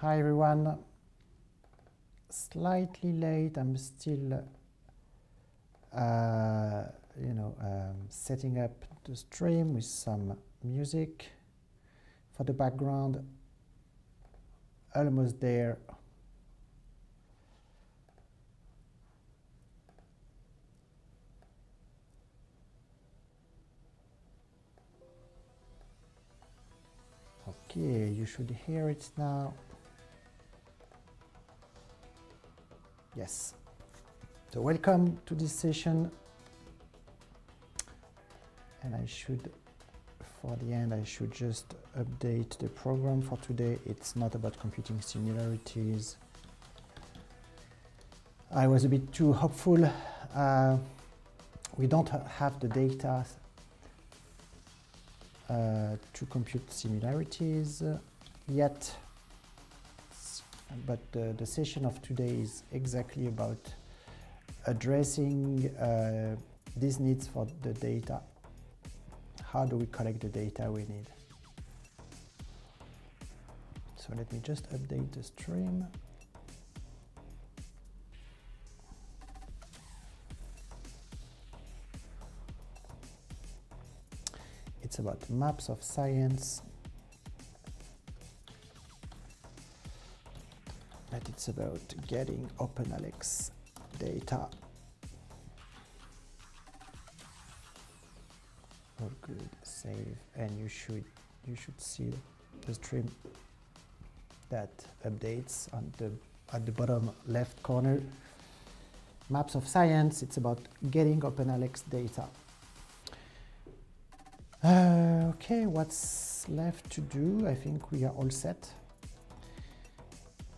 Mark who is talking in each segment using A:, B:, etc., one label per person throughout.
A: Hi everyone. Slightly late. I'm still, uh, you know, um, setting up the stream with some music for the background. Almost there. Okay, you should hear it now. Yes. So welcome to this session. And I should, for the end, I should just update the program for today. It's not about computing similarities. I was a bit too hopeful. Uh, we don't have the data uh, to compute similarities yet, but uh, the session of today is exactly about addressing uh, these needs for the data. How do we collect the data we need? So let me just update the stream. It's about maps of science. It's about getting OpenAlex data. Oh good, save. And you should you should see the stream that updates on the at the bottom left corner. Maps of science, it's about getting OpenAlex data. Uh, okay, what's left to do? I think we are all set.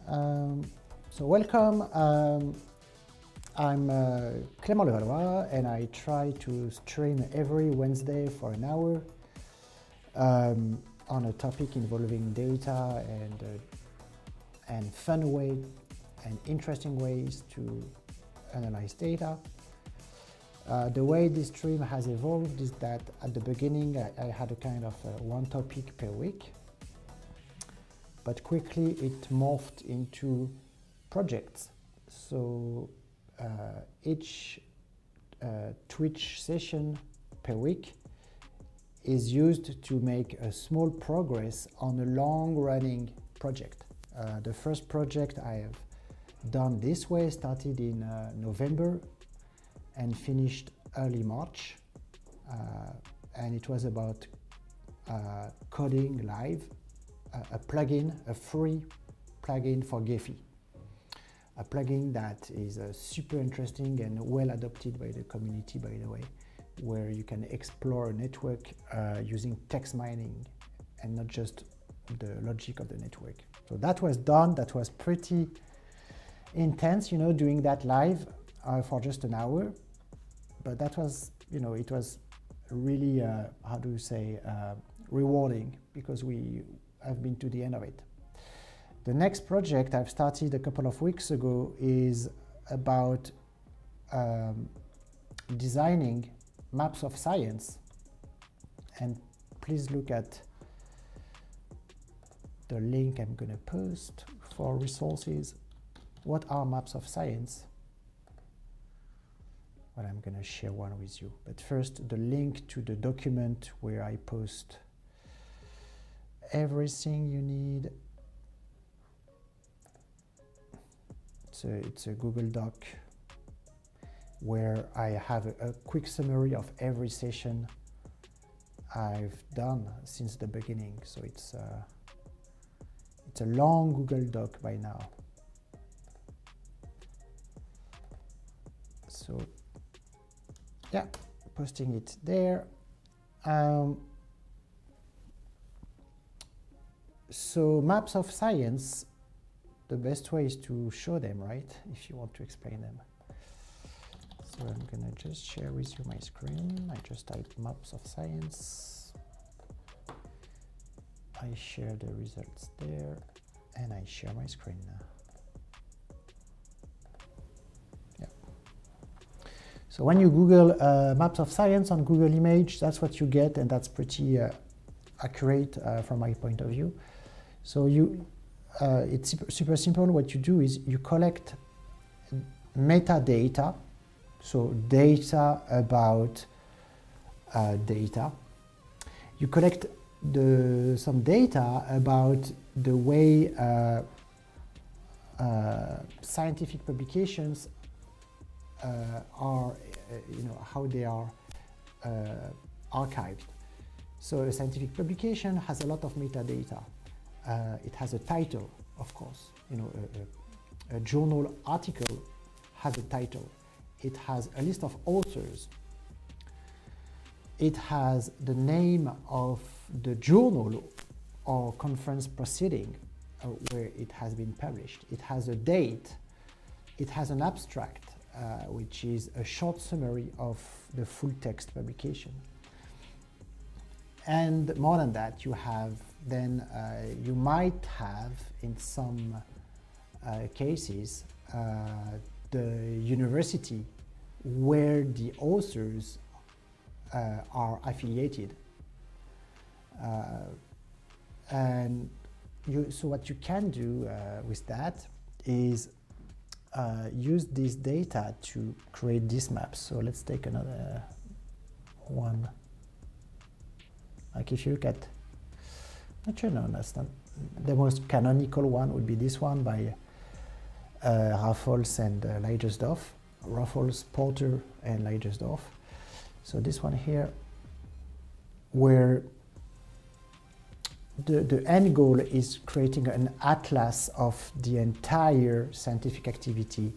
A: Um, so welcome. Um, I'm uh, Clément Levallois and I try to stream every Wednesday for an hour um, on a topic involving data and, uh, and fun way and interesting ways to analyze data. Uh, the way this stream has evolved is that at the beginning I, I had a kind of uh, one topic per week, but quickly it morphed into projects. So uh, each uh, Twitch session per week is used to make a small progress on a long-running project. Uh, the first project I have done this way started in uh, November and finished early March. Uh, and it was about uh, coding live, a plugin, a free plugin for Gephi. A plugin that is uh, super interesting and well adopted by the community, by the way, where you can explore a network uh, using text mining and not just the logic of the network. So that was done, that was pretty intense, you know, doing that live uh, for just an hour. But that was, you know, it was really, uh, how do you say, uh, rewarding because we have been to the end of it. The next project I've started a couple of weeks ago is about um, designing maps of science. And please look at the link I'm going to post for resources. What are maps of science? Well, I'm going to share one with you. But first, the link to the document where I post everything you need. A, it's a Google Doc where I have a, a quick summary of every session I've done since the beginning. So it's, uh, it's a long Google Doc by now. So yeah, posting it there. Um, so maps of science, the best way is to show them, right? If you want to explain them. So I'm gonna just share with you my screen. I just type maps of science. I share the results there and I share my screen now. So when you Google uh, maps of science on Google Image, that's what you get, and that's pretty uh, accurate uh, from my point of view. So you, uh, it's super, simple. What you do is you collect metadata, so data about uh, data. You collect the, some data about the way uh, uh, scientific publications uh, are, uh, you know, how they are archived. So a scientific publication has a lot of metadata. It has a title, of course. You know, a, a, a journal article has a title. It has a list of authors. It has the name of the journal or conference proceeding uh, where it has been published. It has a date. It has an abstract, uh, which is a short summary of the full text publication. And more than that, you have then, uh, you might have in some uh, cases uh, the university where the authors uh, are affiliated. and you, so what you can do with that is uh, use this data to create these maps. So let's take another one. Like if you look at, actually no, that's not, the most canonical one would be this one by uh, Rafols and uh, Leydesdorff. Rafols, Porter and Leydesdorff. So this one here, where the, the end goal is creating an atlas of the entire scientific activity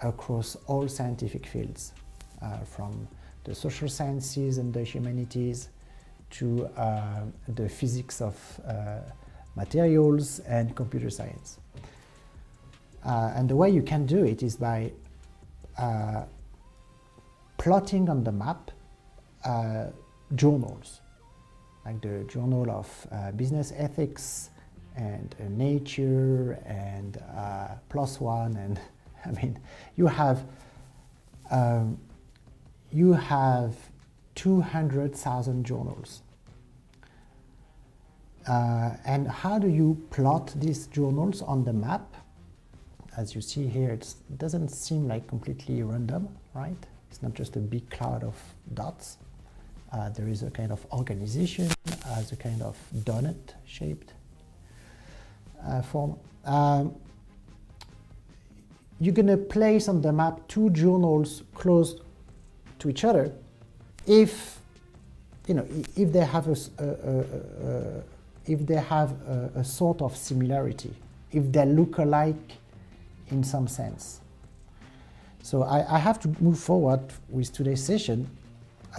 A: across all scientific fields, uh, from the social sciences and the humanities to uh, the physics of uh, materials and computer science. Uh, and the way you can do it is by plotting on the map journals like the Journal of Business Ethics and uh, Nature and uh, One, and I mean, you have um, you have 200,000 journals. Uh, and how do you plot these journals on the map? As you see here, it doesn't seem like completely random, right? It's not just a big cloud of dots. Uh, there is a kind of organization as a kind of donut shaped uh, form. Um, you're going to place on the map two journals close to each other if you know if they have a, a, a, if they have a, sort of similarity if they look alike in some sense so I, I have to move forward with today's session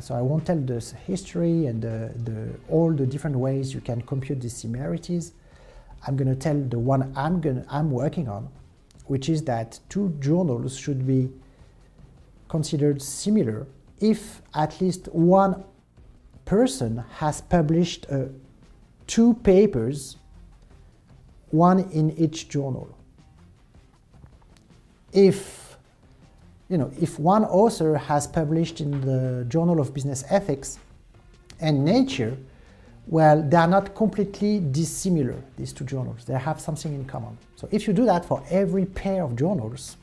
A: so I won't tell the history and the, the, all the different ways you can compute these similarities. I'm going to tell the one I'm, gonna, I'm working on, which is that two journals should be considered similar if at least one person has published uh, two papers, one in each journal. If you know, if one author has published in the Journal of Business Ethics and Nature, well, they are not completely dissimilar, these two journals. They have something in common. So if you do that for every pair of journals,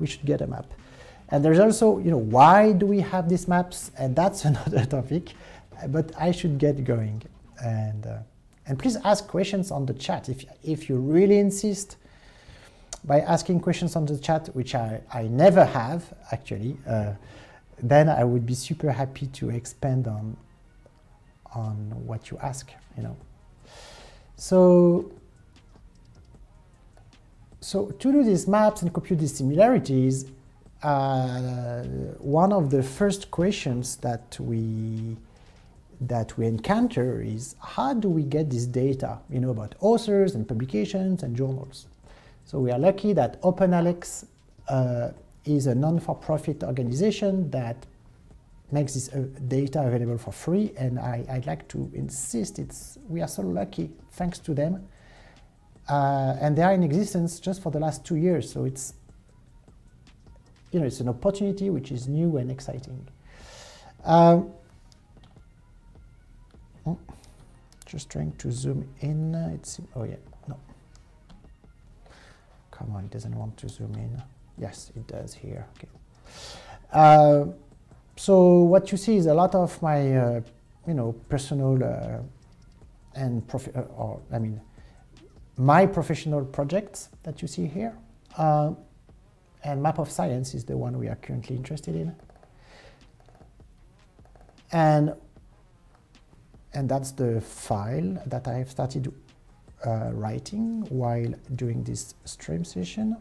A: we should get a map. And there's also, you know, why do we have these maps? And that's another topic, but I should get going. And, uh, and please ask questions on the chat. If, if you really insist, by asking questions on the chat, which I, I never have actually, uh, then I would be super happy to expand on, on what you ask, you know. So, so to do these maps and compute these similarities, uh, one of the first questions that we that we encounter is how do we get this data, you know, about authors and publications and journals? So we are lucky that OpenAlex uh, is a non-for-profit organization that makes this uh, data available for free and I, would like to insist it's we are so lucky thanks to them uh, and they are in existence just for the last two years so it's you know it's an opportunity which is new and exciting um, just trying to zoom in it's oh yeah no come on, it doesn't want to zoom in. Yes, it does here. Okay. Uh, so what you see is a lot of my, uh, you know, personal uh, and prof- uh, or I mean, my professional projects that you see here. Uh, and Map of Science is the one we are currently interested in. And, and that's the file that I've started uh, writing while doing this stream session.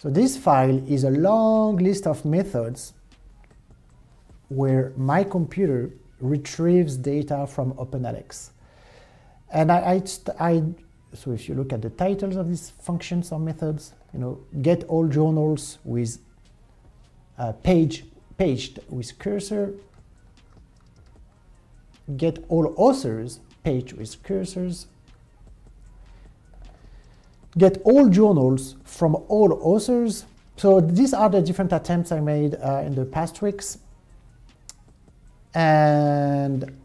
A: So this file is a long list of methods where my computer retrieves data from OpenAlex. And I, I, I, so if you look at the titles of these functions or methods, you know, get all journals with uh, page paged with cursor, get all authors page with cursors, get all journals from all authors. So these are the different attempts I made uh, in the past weeks. And,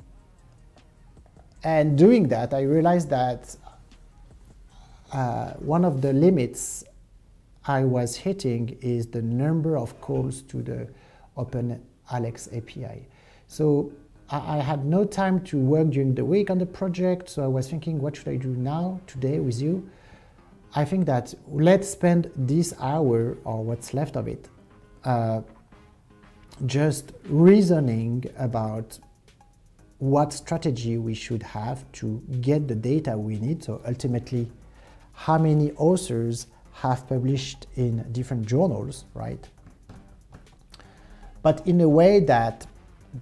A: and doing that, I realized that uh, one of the limits I was hitting is the number of calls to the Open Alex API. So I, I had no time to work during the week on the project, so I was thinking, what should I do now, today, with you? I think that let's spend this hour, or what's left of it, uh, just reasoning about what strategy we should have to get the data we need. So ultimately, how many authors have published in different journals, right? But in a way that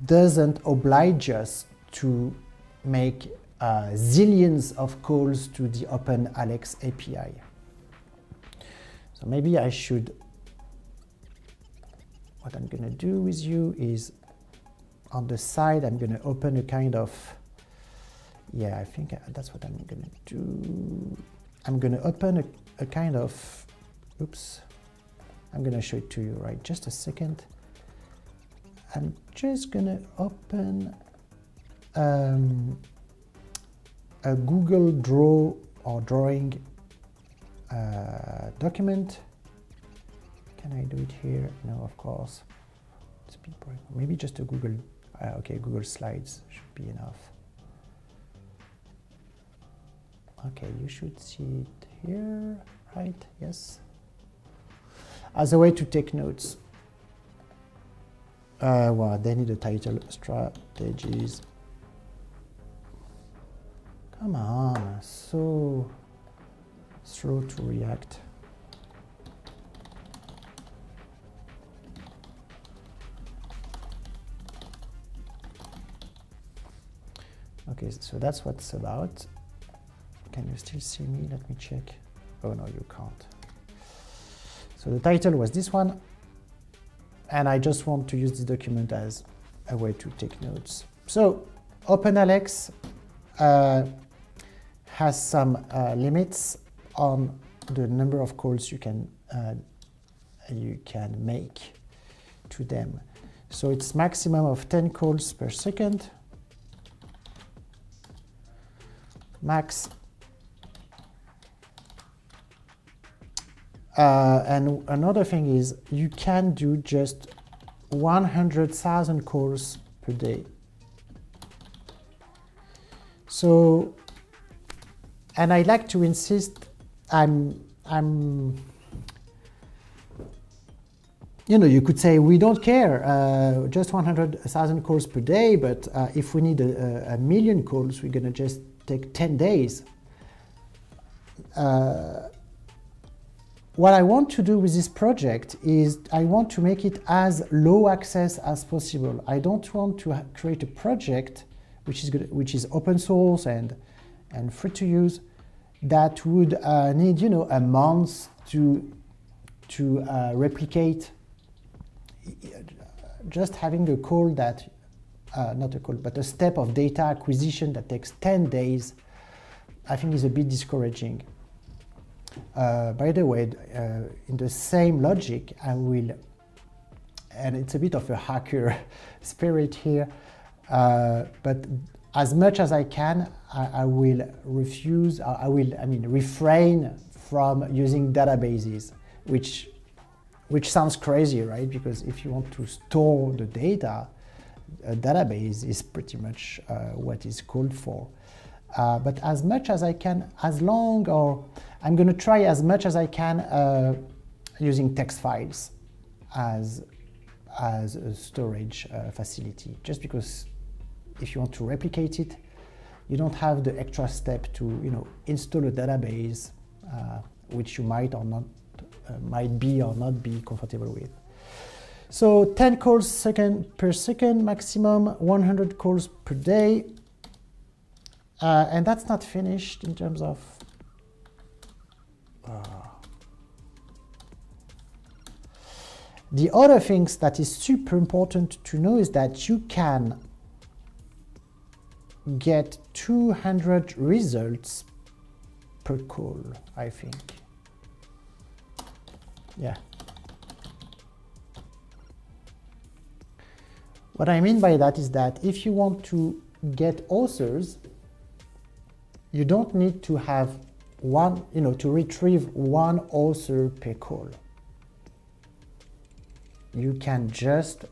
A: doesn't oblige us to make uh, zillions of calls to the OpenAlex API. So maybe I should, what I'm going to do with you is on the side, I'm going to open a kind of, yeah, I think that's what I'm going to do. I'm going to open a, a kind of, oops, I'm going to show it to you, right? Just a second. I'm just to open um, a Google Draw or drawing uh, document. Can I do it here? No, of course. Maybe just a Google, uh, okay, Google Slides should be enough. Okay, you should see it here, right? Yes. As a way to take notes. Uh, well, they need a title, strategies. Come on, so slow to react. Okay, so that's what's about. Can you still see me? Let me check. Oh no, you can't. So the title was this one, and I just want to use this document as a way to take notes. So OpenAlex uh, has some uh, limits on the number of calls you can uh, you can make to them. So it's maximum of 10 calls per second. Max. Uh, and another thing is you can do just 100,000 calls per day. So, and I like to insist I'm, I'm, you know, you could say we don't care, uh, just 100,000 calls per day, but uh, if we need a, a, million calls, we're going to just take 10 days. Uh, what I want to do with this project is I want to make it as low access as possible. I don't want to create a project which is good, which is open source and and free to use, that would uh, need you know a month to to uh, replicate just having a call that uh, not a call but a step of data acquisition that takes 10 days I think is a bit discouraging. Uh, by the way, uh, in the same logic, I will, and it's a bit of a hacker spirit here, uh, but as much as I can, I, I will refuse, I, I will, I mean, refrain from using databases, which, which sounds crazy, right? Because if you want to store the data, a database is pretty much uh, what is called for. Uh, but as much as I can, as long or I'm going to try as much as I can uh, using text files as, as a storage uh, facility, just because if you want to replicate it, you don't have the extra step to you know install a database, uh, which you might or not uh, might be or not be comfortable with. So 10 calls second per second maximum, 100 calls per day. Uh, and that's not finished in terms of uh, the other things that is super important to know is that you can get 200 results per call, I think. Yeah. What I mean by that is that if you want to get authors, you don't need to have one, you know, to retrieve one author per call. You can just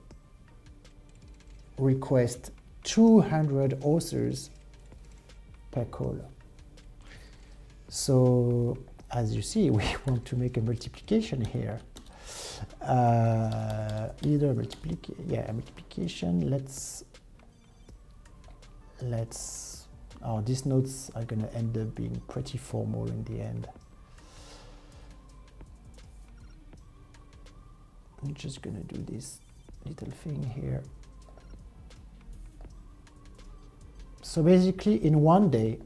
A: request 200 authors per call. So as you see, we want to make a multiplication here uh, either multiplication yeah multiplication let's let's oh these notes are gonna end up being pretty formal in the end. I'm just gonna do this little thing here. So basically in one day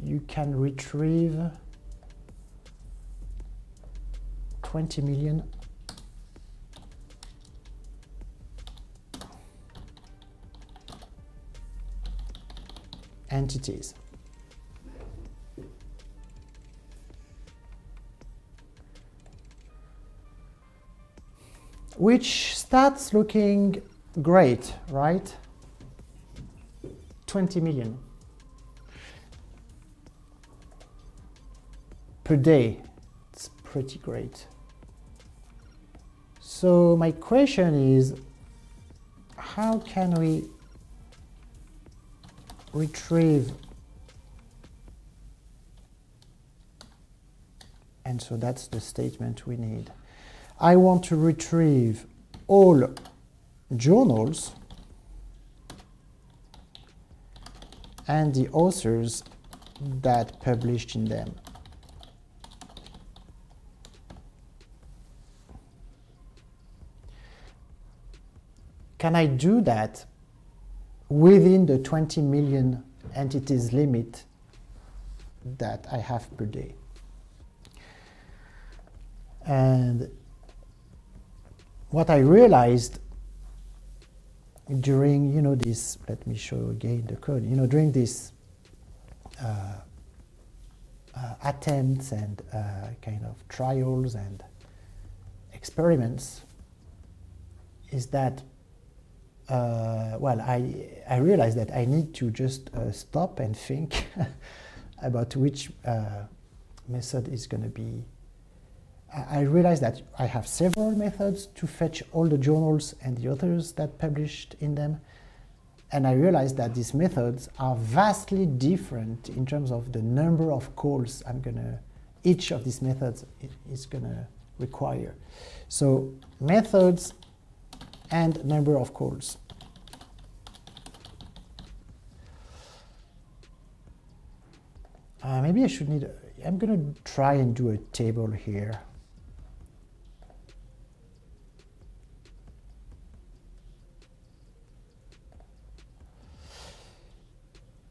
A: you can retrieve 20 million entities. Which starts looking great, right? 20 million per day. It's pretty great. So my question is, how can we retrieve and so that's the statement we need. I want to retrieve all journals and the authors that published in them. Can I do that within the 20 million entities limit that I have per day? And what I realized during, you know, this, let me show again the code, you know, during this uh, uh, attempts and uh, kind of trials and experiments is that uh, well, I, I realized that I need to just uh, stop and think about which uh, method is going to be. I, I realized that I have several methods to fetch all the journals and the authors that published in them. And I realized that these methods are vastly different in terms of the number of calls I'm going to, each of these methods is going to require. So methods and number of calls. Uh, maybe I should need, I'm going to try and do a table here.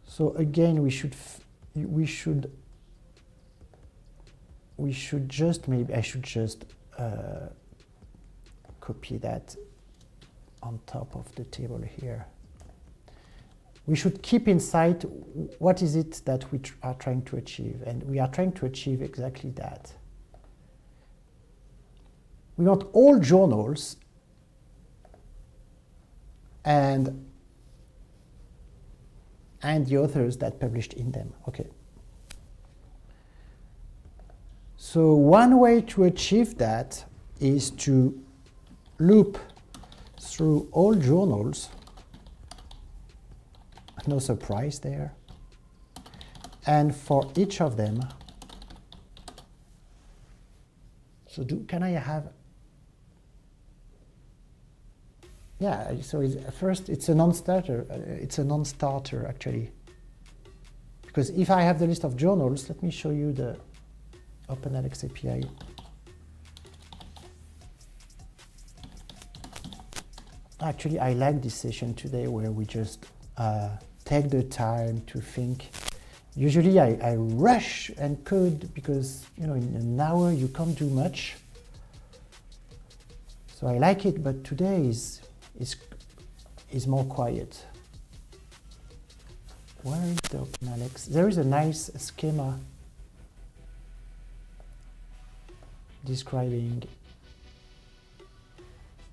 A: So again, we should, we should, we should just maybe, I should just uh, copy that on top of the table here. We should keep in sight what is it that we tr are trying to achieve, and we are trying to achieve exactly that. We want all journals and and the authors that published in them. Okay. So one way to achieve that is to loop through all journals, no surprise there, and for each of them, so do, can I have, yeah, so it's, first it's a non-starter, uh, it's a non-starter actually, because if I have the list of journals, let me show you the OpenAlex API. Actually, I like this session today where we just uh, take the time to think. Usually I, I rush and code because, you know, in an hour you can't do much. So I like it, but today is, is, is more quiet. Where is the OpenAlex? There is a nice schema describing.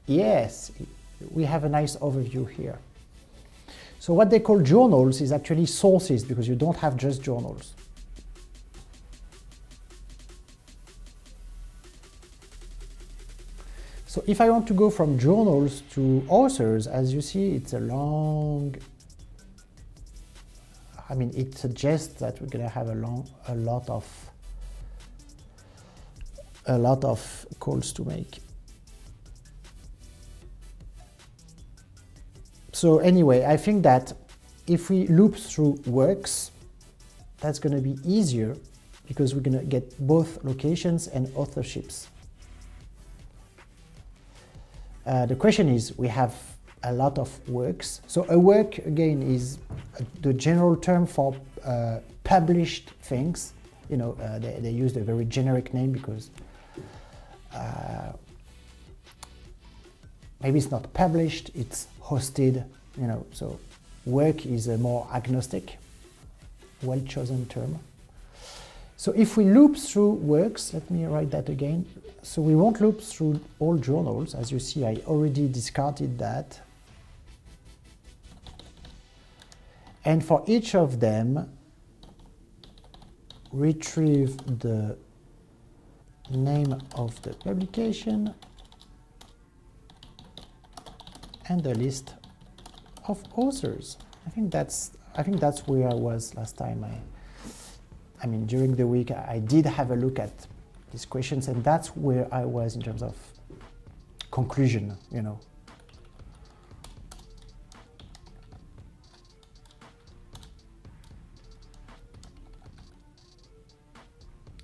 A: Yes, we have a nice overview here. So what they call journals is actually sources because you don't have just journals. So if I want to go from journals to authors, as you see, it's a long, I mean, it suggests that we're going to have a, long, a lot of a lot of calls to make. So anyway, I think that if we loop through works, that's going to be easier because we're going to get both locations and authorships. Uh, the question is, we have a lot of works. So a work, again, is the general term for uh, published things. You know, uh, they, they used a very generic name because uh, maybe it's not published, it's hosted, you know, so work is a more agnostic, well-chosen term. So if we loop through works, let me write that again. So we won't loop through all journals. As you see, I already discarded that. And for each of them, retrieve the name of the publication and the list of authors. I think that's I think that's where I was last time. I I mean during the week I did have a look at these questions and that's where I was in terms of conclusion, you know.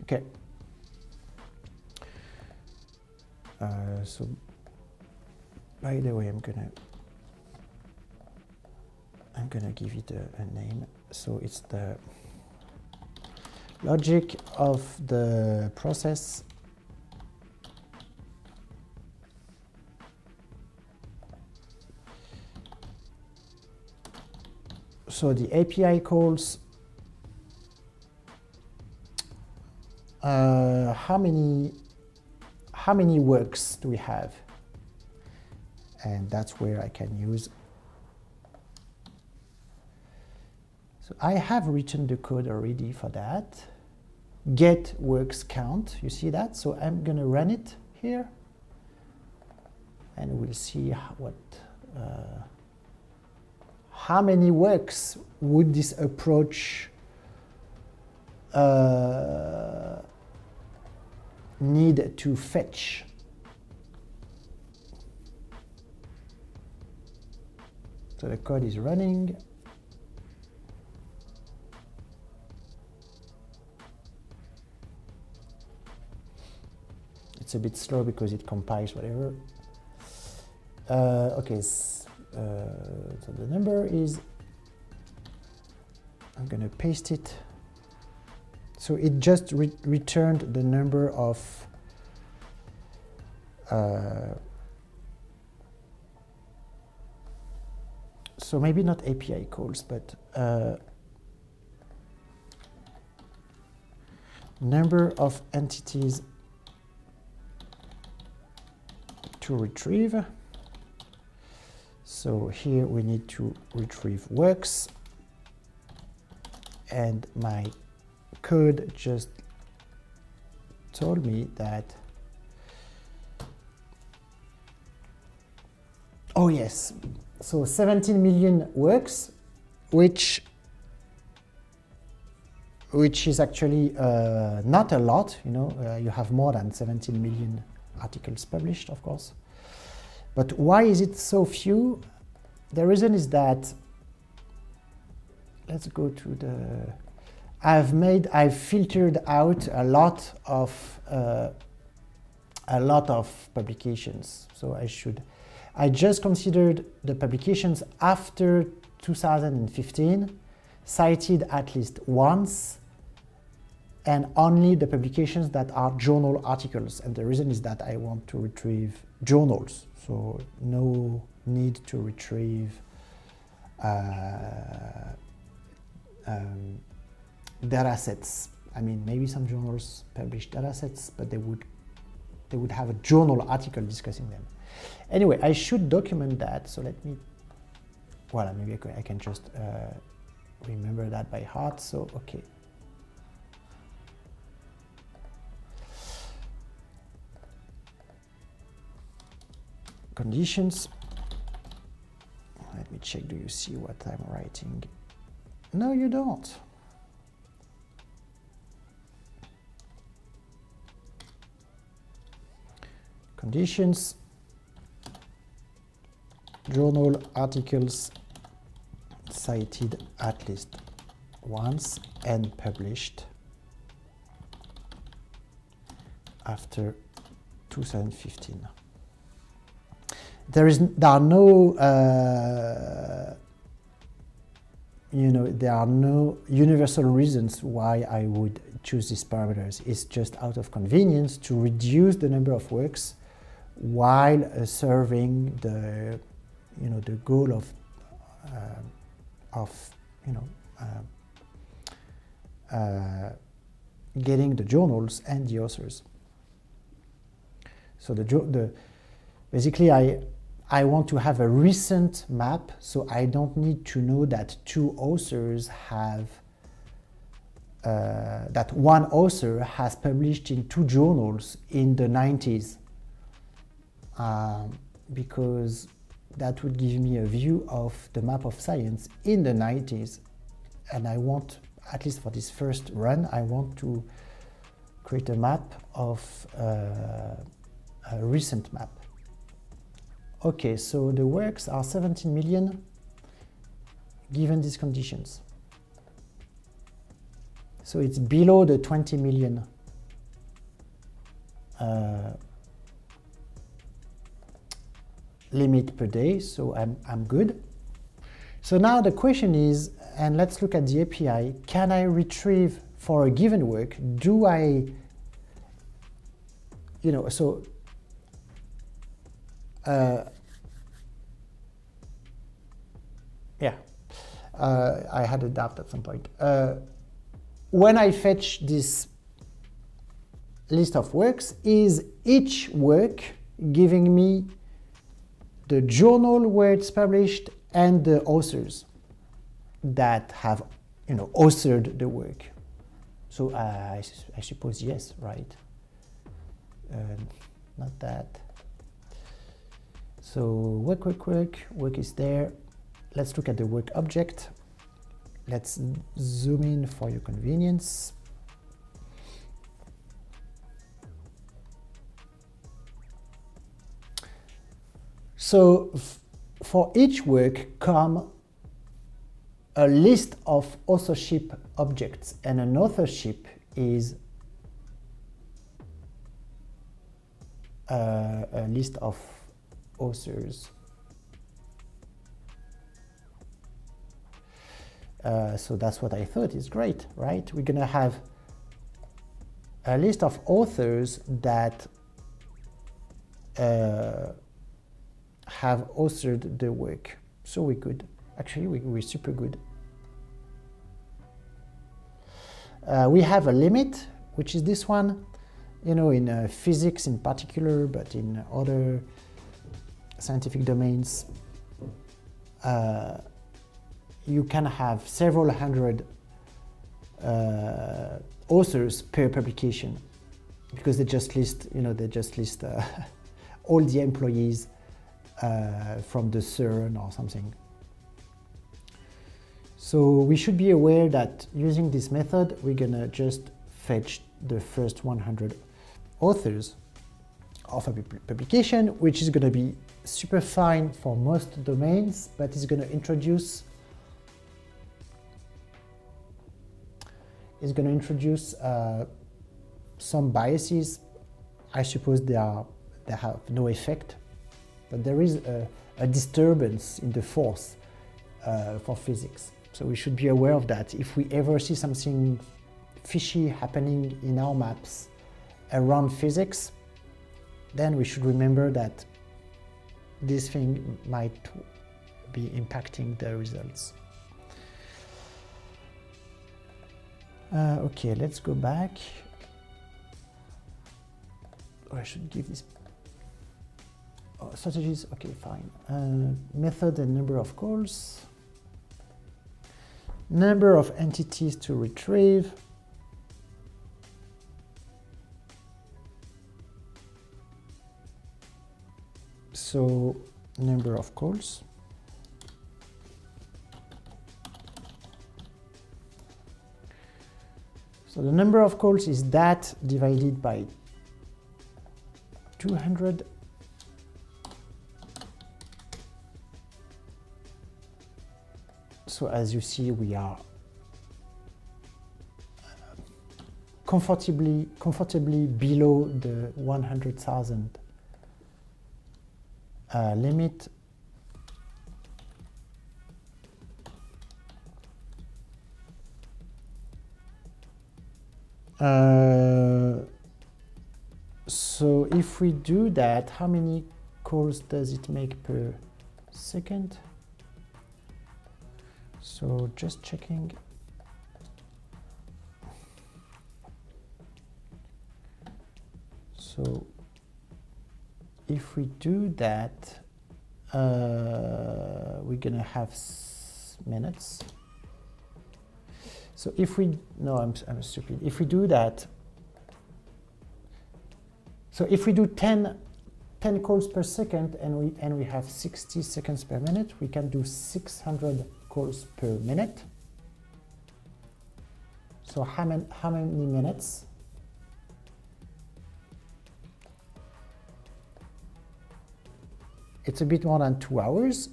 A: Okay. Uh, so by the way, I'm gonna I'm gonna give it a, a name. So it's the logic of the process so the API calls uh, how many how many works do we have? And that's where I can use. So I have written the code already for that. Get works count, you see that? So I'm gonna run it here and we'll see what, uh, how many works would this approach uh, need to fetch. So the code is running. It's a bit slow because it compiles whatever. Uh, okay, uh, so the number is, I'm gonna paste it. So it just re returned the number of uh, so maybe not API calls, but uh, number of entities to retrieve. So here we need to retrieve works and my code just told me that oh yes so 17 million works which which is actually uh, not a lot you know uh, you have more than 17 million articles published of course but why is it so few the reason is that let's go to the I've made, I've filtered out a lot of, uh, a lot of publications. So I should, I just considered the publications after 2015, cited at least once, and only the publications that are journal articles. And the reason is that I want to retrieve journals. So no need to retrieve uh, um, data sets. I mean, maybe some journals publish data sets, but they would they would have a journal article discussing them. Anyway, I should document that. So let me. Well, maybe I can, I can just uh, remember that by heart. So okay. Conditions. Let me check. Do you see what I'm writing? No, you don't. conditions, journal articles cited at least once and published after 2015. There is, there are no, uh, you know, there are no universal reasons why I would choose these parameters. It's just out of convenience to reduce the number of works while uh, serving the you know the goal of uh, of you know uh, uh, getting the journals and the authors. So the the basically I I want to have a recent map, so I don't need to know that two authors have uh, that one author has published in two journals in the 90s um, because that would give me a view of the map of science in the 90s. And I want, at least for this first run, I want to create a map of uh, a recent map. Okay, so the works are 17 million given these conditions. So it's below the 20 million uh, limit per day, so I'm, I'm good. So now the question is, and let's look at the API, can I retrieve for a given work, do I, you know, so uh, yeah, uh, I had a doubt at some point. Uh, when I fetch this list of works, is each work giving me the journal where it's published and the authors that have you know authored the work. So uh, I, I, suppose yes right? Uh, not that. So work work work work is there. Let's look at the work object. Let's zoom in for your convenience So for each work come a list of authorship objects and an authorship is uh, a list of authors. Uh, so that's what I thought is great, right? We're gonna have a list of authors that uh, have authored the work. So we could. Actually, we, we're super good. Uh, we have a limit, which is this one, you know, in uh, physics in particular, but in other scientific domains, uh, you can have several hundred uh, authors per publication because they just list, you know, they just list uh, all the employees uh, from the CERN or something. So we should be aware that using this method, we're gonna just fetch the first 100 authors of a publication, which is gonna be super fine for most domains, but it's gonna introduce is going to introduce uh, some biases. I suppose they are they have no effect, but there is a, a disturbance in the force uh, for physics. So we should be aware of that. If we ever see something fishy happening in our maps around physics, then we should remember that this thing might be impacting the results. Uh, okay, let's go back. Oh, I should give this oh, strategies. Okay, fine. Uh, method and number of calls. Number of entities to retrieve. So number of calls. So the number of calls is that divided by 200 So as you see, we are comfortably, comfortably below the 100,000 uh, limit Uh, so if we do that, how many calls does it make per second? So just checking. So if we do that, uh, we're gonna have minutes. So if we, no, I'm, I'm stupid. If we do that, so if we do 10, 10 calls per second and we, and we have 60 seconds per minute, we can do 600 calls per minute. So how many, how many minutes? It's a bit more than two hours.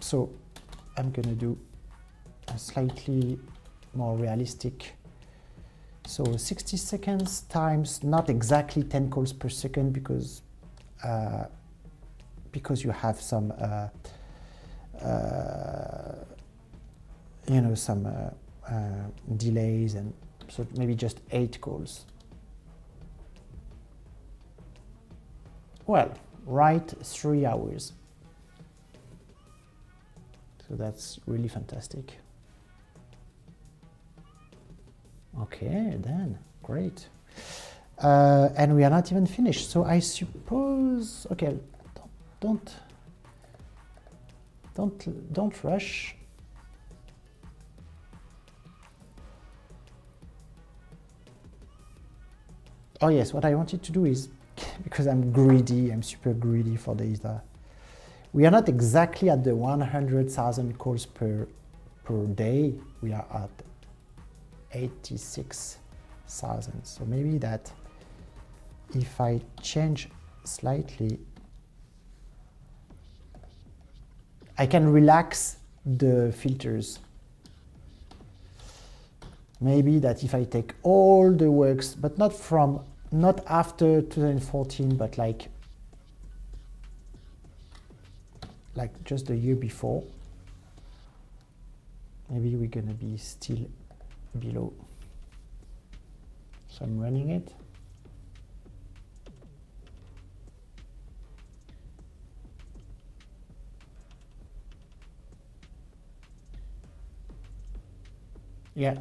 A: So I'm gonna do a slightly more realistic. So 60 seconds times not exactly 10 calls per second because uh, because you have some uh, you know some uh, uh, delays and so maybe just eight calls. Well, right three hours. So that's really fantastic. Okay, then, great. Uh, and we are not even finished. So I suppose, okay, don't, don't, don't, don't rush. Oh yes, what I wanted to do is, because I'm greedy, I'm super greedy for data. We are not exactly at the 100,000 calls per, per day. We are at 86,000. So maybe that if I change slightly, I can relax the filters. Maybe that if I take all the works, but not from, not after 2014, but like, like just the year before, maybe we're gonna be still below. So I'm running it. Yeah,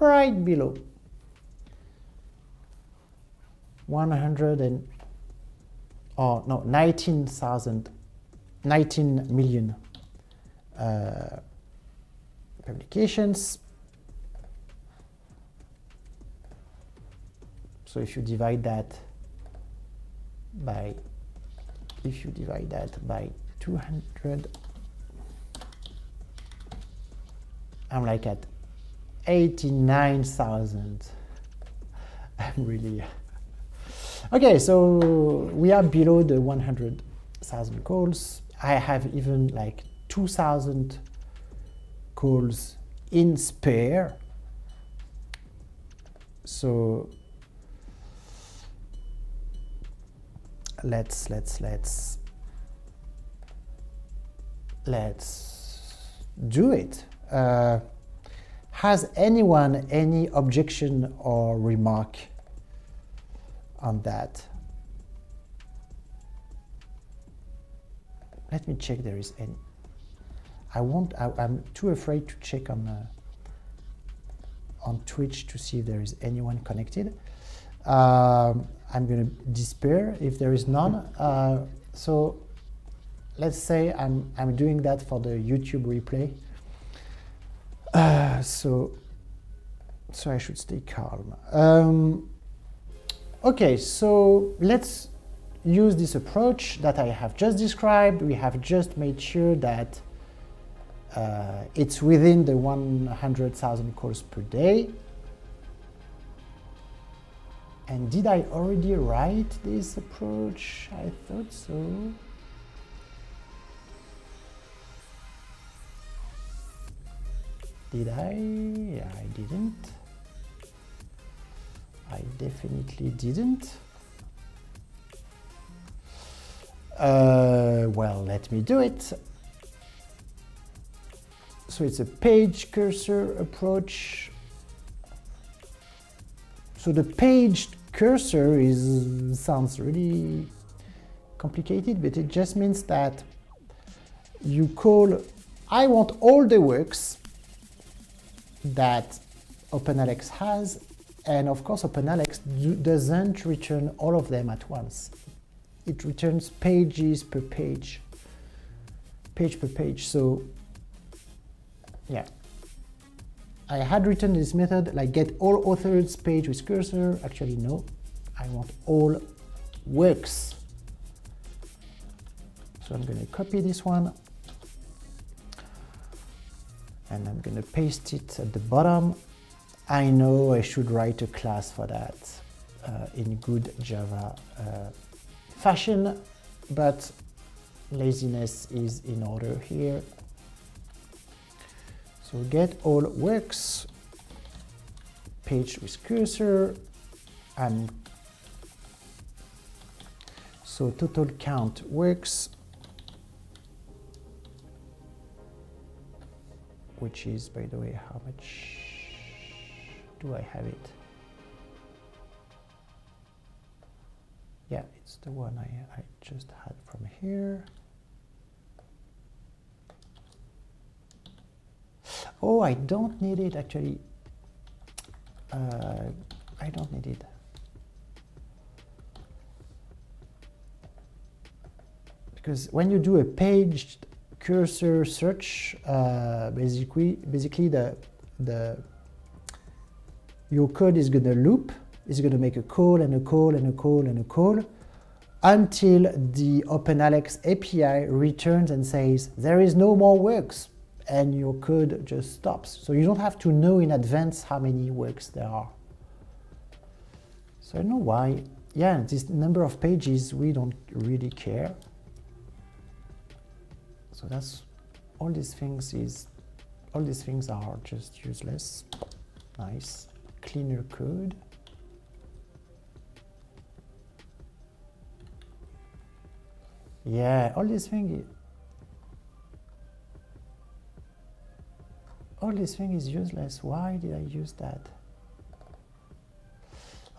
A: right below. 100 and, oh no, 19,000, 19 million uh, publications. So if you divide that by, if you divide that by 200, I'm like at 89,000. I'm really, okay, so we are below the 100,000 calls. I have even like 2,000 calls in spare. So let's let's let's let's do it. Uh, has anyone any objection or remark on that? Let me check there is any. I won't, I, am too afraid to check on, uh, on Twitch to see if there is anyone connected. Um, I'm going to despair if there is none. Uh, so let's say I'm, I'm doing that for the YouTube replay. Uh, so, so I should stay calm. Um, okay, so let's use this approach that I have just described. We have just made sure that uh, it's within the 100,000 calls per day. And did I already write this approach? I thought so. Did I? I didn't. I definitely didn't. Uh, well, let me do it. So it's a page cursor approach. So the page cursor is sounds really complicated, but it just means that you call, I want all the works that OpenAlex has, and of course OpenAlex do, doesn't return all of them at once. It returns pages per page, page per page. So yeah. I had written this method like get all authors page with cursor. Actually, no, I want all works. So I'm going to copy this one and I'm to paste it at the bottom. I know I should write a class for that uh, in good Java uh, fashion, but laziness is in order here. So get all works, page with cursor, and so total count works, which is, by the way, how much do I have it? Yeah, it's the one I, I just had from here. Oh, I don't need it actually. Uh, I don't need it. Because when you do a paged cursor search, uh, basically, basically the, the, your code is going to loop, is going to make a call and a call and a call and a call until the OpenAlex API returns and says, there is no more works and your code just stops. So you don't have to know in advance how many works there are. So I don't know why. Yeah, this number of pages, we don't really care. So that's all these things is all these things are just useless. Nice. Cleaner code. Yeah, all these things all this thing is useless. Why did I use that?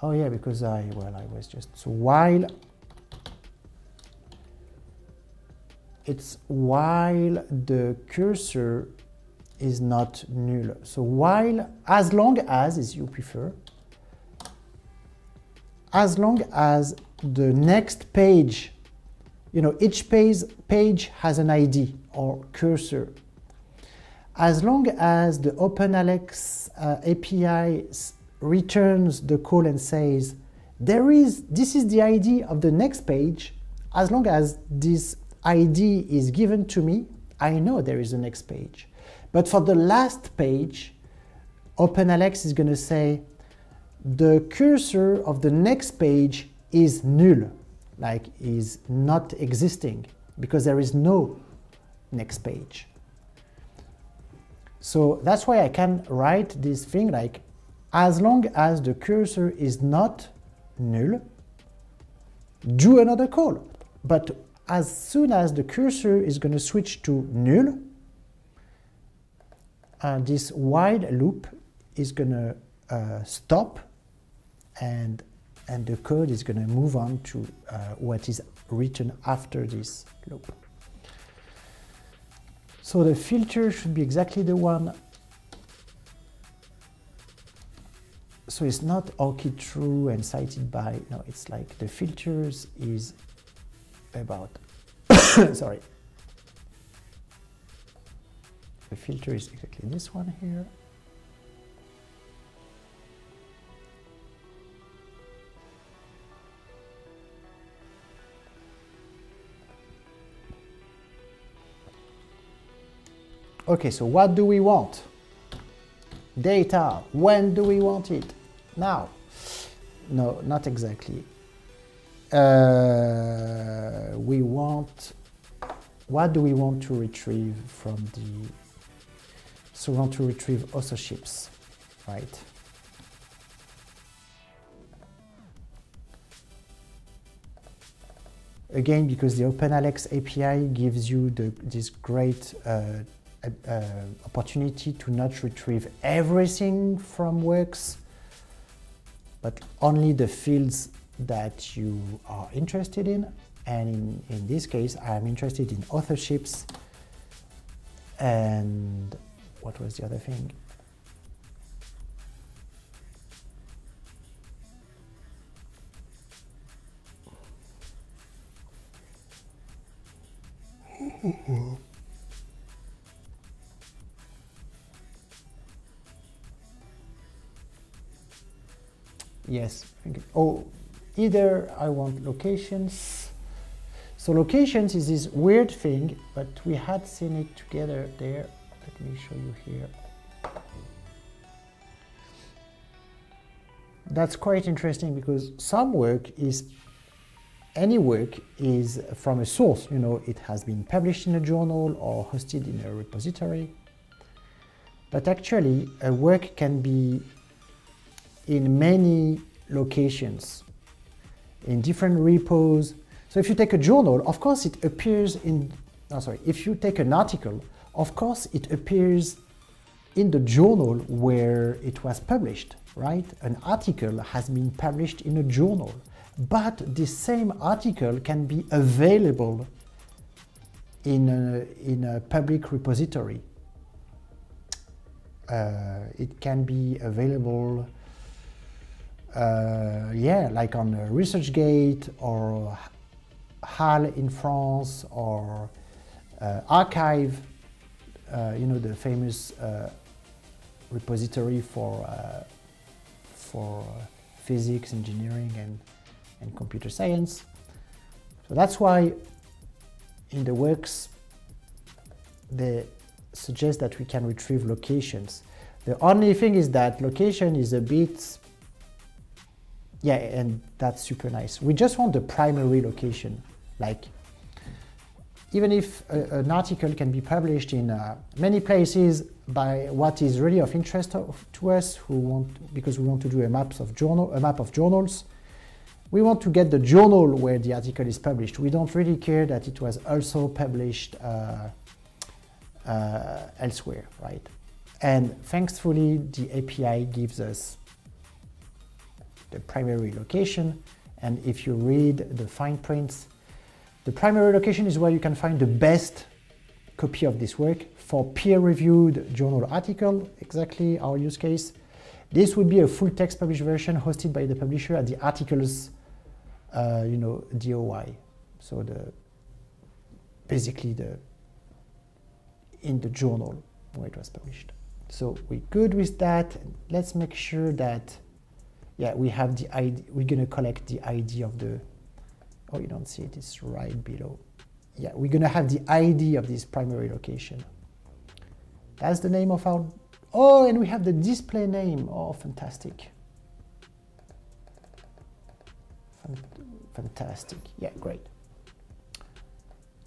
A: Oh yeah, because I, well, I was just, so while, it's while the cursor is not null. So while, as long as, as you prefer, as long as the next page, you know, each page, page has an ID or cursor as long as the OpenAlex uh, API returns the call and says, there is, this is the ID of the next page, as long as this ID is given to me, I know there is a next page. But for the last page, OpenAlex is going to say, the cursor of the next page is null, like is not existing, because there is no next page. So that's why I can write this thing like, as long as the cursor is not null, do another call. But as soon as the cursor is going to switch to null, uh, this while loop is going to uh, stop and, and the code is going to move on to uh, what is written after this loop. So the filter should be exactly the one. So it's not ORCID true and cited by, no, it's like the filters is about, sorry. The filter is exactly this one here. Okay, so what do we want? Data. When do we want it? Now. No, not exactly. Uh, we want, what do we want to retrieve from the, so we want to retrieve authorships, right? Again, because the OpenAlex API gives you the, this great uh, uh, opportunity to not retrieve everything from works, but only the fields that you are interested in. And in, in this case, I'm interested in authorships and what was the other thing? Yes. Oh, either I want locations. So locations is this weird thing, but we had seen it together there. Let me show you here. That's quite interesting because some work is, any work is from a source, you know, it has been published in a journal or hosted in a repository. But actually, a work can be in many locations, in different repos. So if you take a journal, of course it appears in, oh sorry, if you take an article, of course it appears in the journal where it was published, right? An article has been published in a journal, but the same article can be available in a, in a public repository. Uh, it can be available yeah, like on ResearchGate or HAL in France or uh, arXiv, uh, you know, the famous uh, repository for, uh, for physics, engineering, and, and computer science. So that's why in the works they suggest that we can retrieve locations. The only thing is that location is a bit yeah, and that's super nice. We just want the primary location. Like, even if a, an article can be published in uh, many places by what is really of interest of, to us, who want because we want to do a maps of journal, a map of journals. We want to get the journal where the article is published. We don't really care that it was also published uh, uh, elsewhere, right? And thankfully, the API gives us the primary location. And if you read the fine prints, the primary location is where you can find the best copy of this work for peer-reviewed journal article, exactly our use case. This would be a full text published version hosted by the publisher at the article's, uh, you know, DOI. So the basically the in the journal where it was published. So we're good with that. Let's make sure that, yeah, we have the ID, we're gonna collect the ID of the, oh, you don't see it, it's right below. Yeah, we're gonna have the ID of this primary location. That's the name of our, oh, and we have the display name. Oh, fantastic. Fantastic, yeah, great.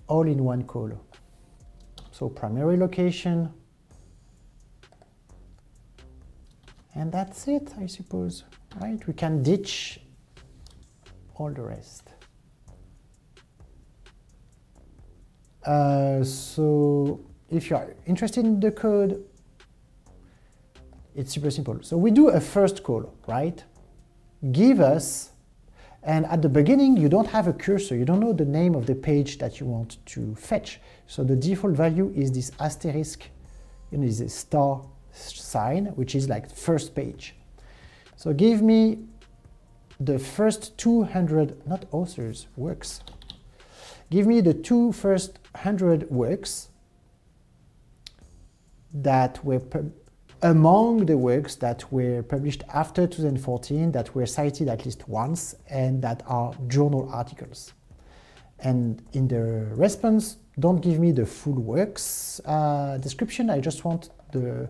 A: All in one call. So primary location, and that's it, I suppose, right? We can ditch all the rest. Uh, so if you are interested in the code, it's super simple. So we do a first call, right? Give us, and at the beginning you don't have a cursor, you don't know the name of the page that you want to fetch. So the default value is this asterisk, you know, is a star sign, which is like first page. So give me the first 200, not authors, works. Give me the two first 100 works that were among the works that were published after 2014 that were cited at least once and that are journal articles. And in the response, don't give me the full works uh, description, I just want the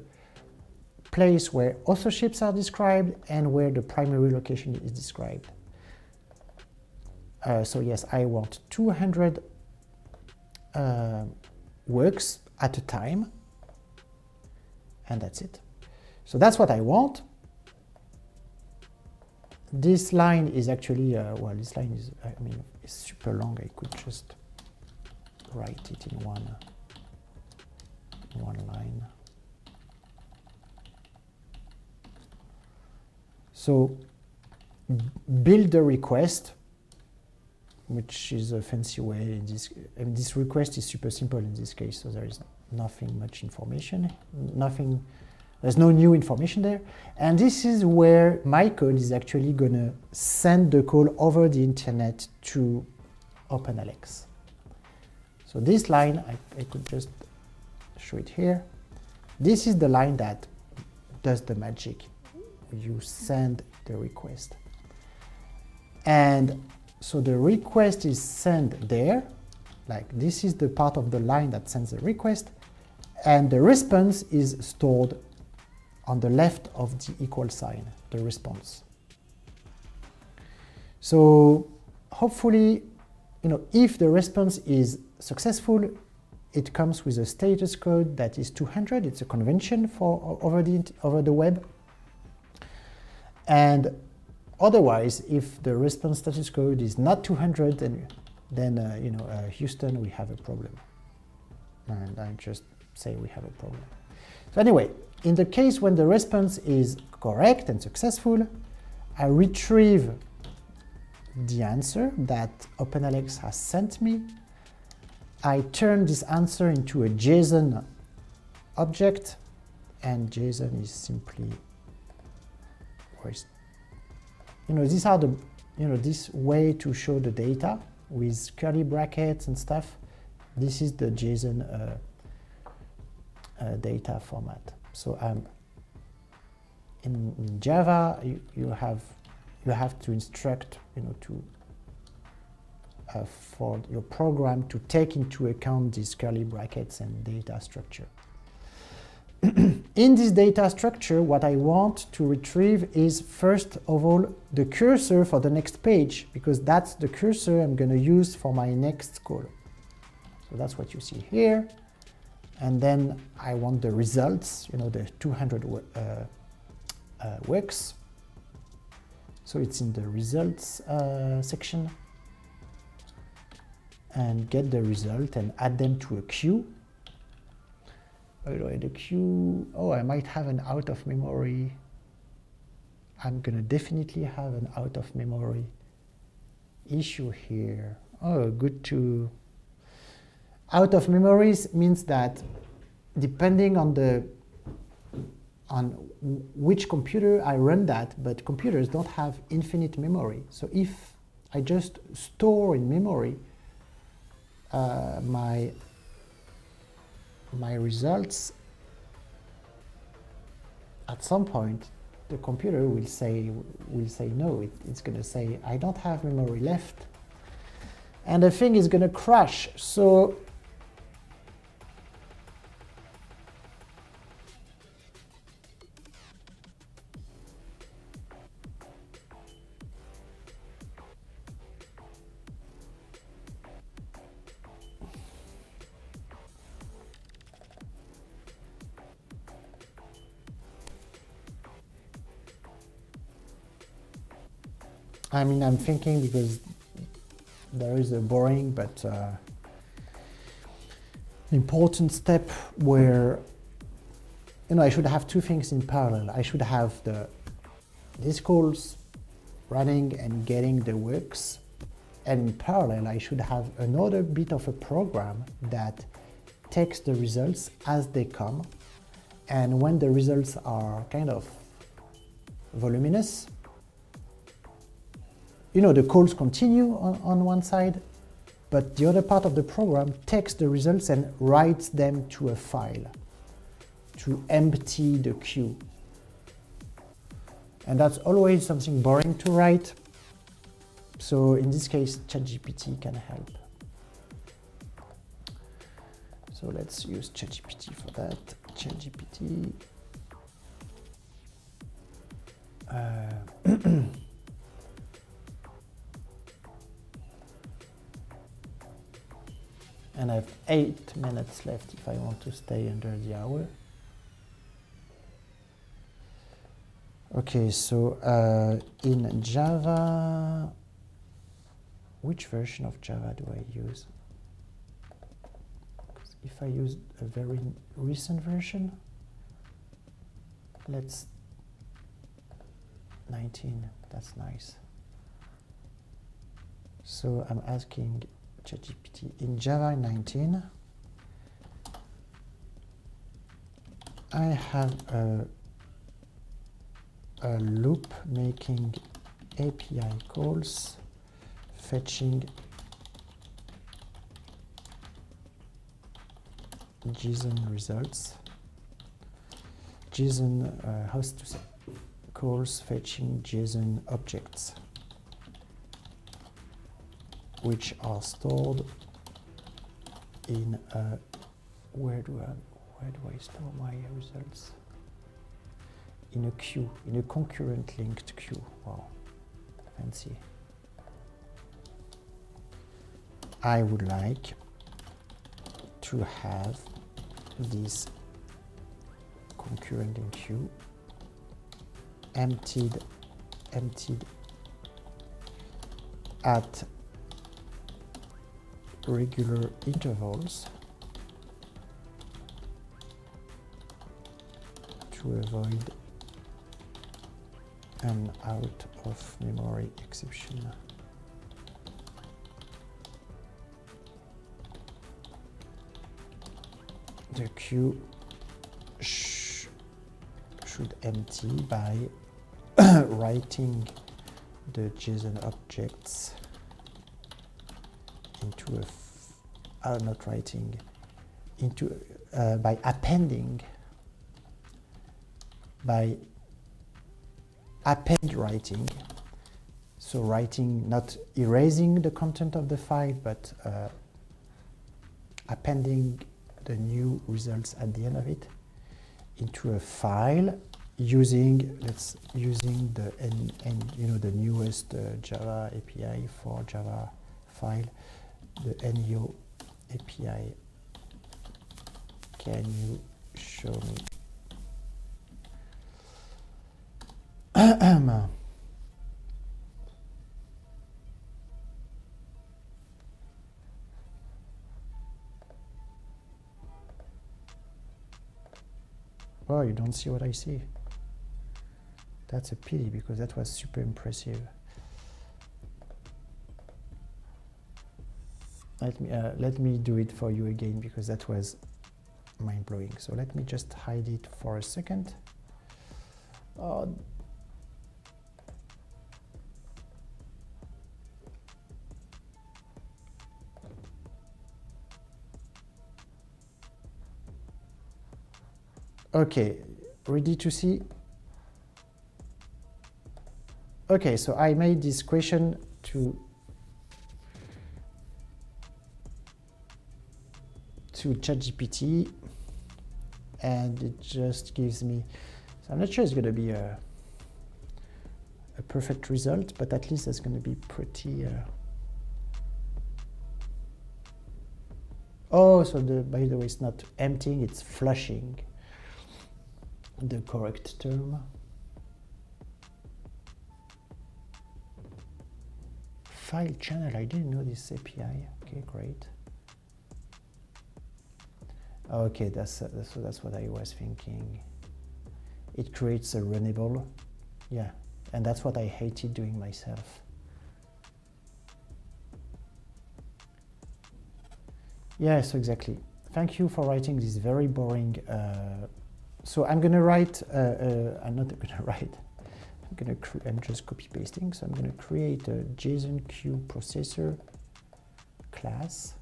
A: place where authorships are described and where the primary location is described. Uh, so yes, I want 200 uh, works at a time, and that's it. So that's what I want. This line is actually, uh, well, this line is, I mean, it's super long. I could just write it in one, one line. So build a request, which is a fancy way. This, and this request is super simple in this case, so there is nothing much information, nothing, there's no new information there. And this is where my code is actually going to send the call over the internet to OpenAlex. So this line, I, I could just show it here. This is the line that does the magic you send the request. And so the request is sent there, like this is the part of the line that sends the request, and the response is stored on the left of the equal sign, the response. So hopefully, you know, if the response is successful, it comes with a status code that is 200. It's a convention for over the over the web. And otherwise, if the response status code is not 200, then, then uh, you know, uh, Houston, we have a problem. And I just say we have a problem. So anyway, in the case when the response is correct and successful, I retrieve the answer that OpenAlex has sent me. I turn this answer into a JSON object, and JSON is simply You know, these are the, you know, this way to show the data with curly brackets and stuff. This is the JSON uh, uh, data format. So um, in, in Java, you, you have you have to instruct, you know, to uh, for your program to take into account these curly brackets and data structure. in this data structure, what I want to retrieve is first of all the cursor for the next page, because that's the cursor I'm going to use for my next call. So that's what you see here. And then I want the results, you know, the 200 uh, uh, works. So it's in the results uh, section. And get the result and add them to a queue way, the queue, oh, I might have an out of memory. I'm gonna definitely have an out of memory issue here. Oh, good to, out of memories means that depending on the, on which computer I run that, but computers don't have infinite memory. So if I just store in memory uh, my my results at some point the computer will say will say no. It, it's going to say i don't have memory left. And the thing is going to crash. So I mean, I'm thinking because there is a boring but uh, important step where you know I should have two things in parallel. I should have the calls running and getting the works, and in parallel I should have another bit of a program that takes the results as they come, and when the results are kind of voluminous, you know, the calls continue on, on one side, but the other part of the program takes the results and writes them to a file to empty the queue. And that's always something boring to write. So in this case, ChatGPT can help. So let's use ChatGPT for that. ChatGPT. Uh, and I have eight minutes left if I want to stay under the hour. Okay, so uh, in Java, which version of Java do I use? If I use a very recent version, let's 19, that's nice. So I'm asking ChatGPT. In Java 19, I have a, a loop making API calls, fetching JSON results. JSON uh, host calls fetching JSON objects which are stored in a, where do I where do I store my results? In a queue, in a concurrent linked queue. Wow, fancy. I would like to have this concurrent in queue emptied emptied at regular intervals to avoid an out of memory exception. The queue sh should empty by writing the JSON objects into a are not writing into uh, by appending by append writing. So writing not erasing the content of the file but uh, appending the new results at the end of it into a file using let's using the and, and you know the newest uh, Java API for Java file the NEO API. Can you show me? oh, you don't see what I see. That's a pity because that was super impressive. Let me, uh, let me do it for you again because that was mind-blowing. So let me just hide it for a second. Uh, okay ready to see okay so i made this question to to ChatGPT and it just gives me, so I'm not sure it's going to be a, a perfect result, but at least it's going to be pretty, uh, oh, so the, by the way, it's not emptying, it's flushing the correct term. File channel, I didn't know this API, okay, great. Okay, that's, uh, that's, that's what I was thinking. It creates a runnable, yeah, and that's what I hated doing myself. Yes, exactly. Thank you for writing this very boring. Uh, so I'm going to write. Uh, uh, I'm not going to write. I'm to. I'm just copy pasting. So I'm going to create a JSON queue processor class,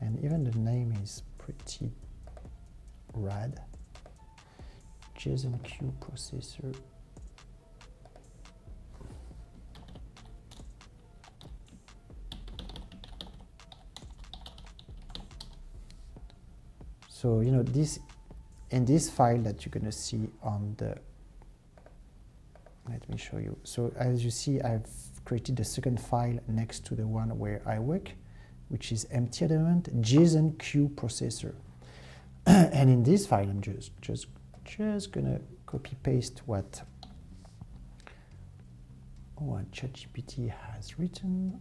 A: and even the name is pretty rad. JSON queue processor. So, you know, this in this file that you're going to see on the let me show you. So as you see, I've created the second file next to the one where I work which is empty element JSON queue processor. and in this file, I'm just just just gonna copy paste what what ChatGPT has written.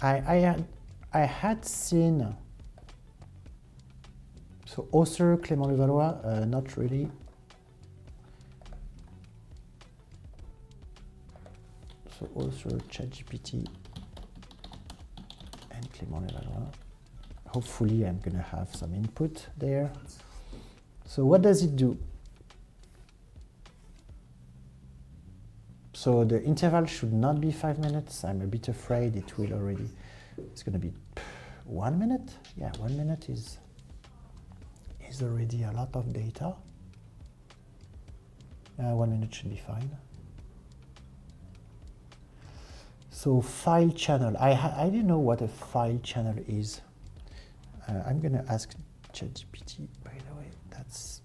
A: I I had I had seen so author Clément Levallois, uh, not really so also ChatGPT and Clément Levallois. Hopefully I'm going to have some input there. So what does it do? So the interval should not be five minutes. I'm a bit afraid it will already. It's going to be one minute. Yeah, one minute is is already a lot of data. Uh, one minute should be fine. So file channel, I, I didn't know what a file channel is. Uh, I'm gonna ask ChatGPT, by the way, that's...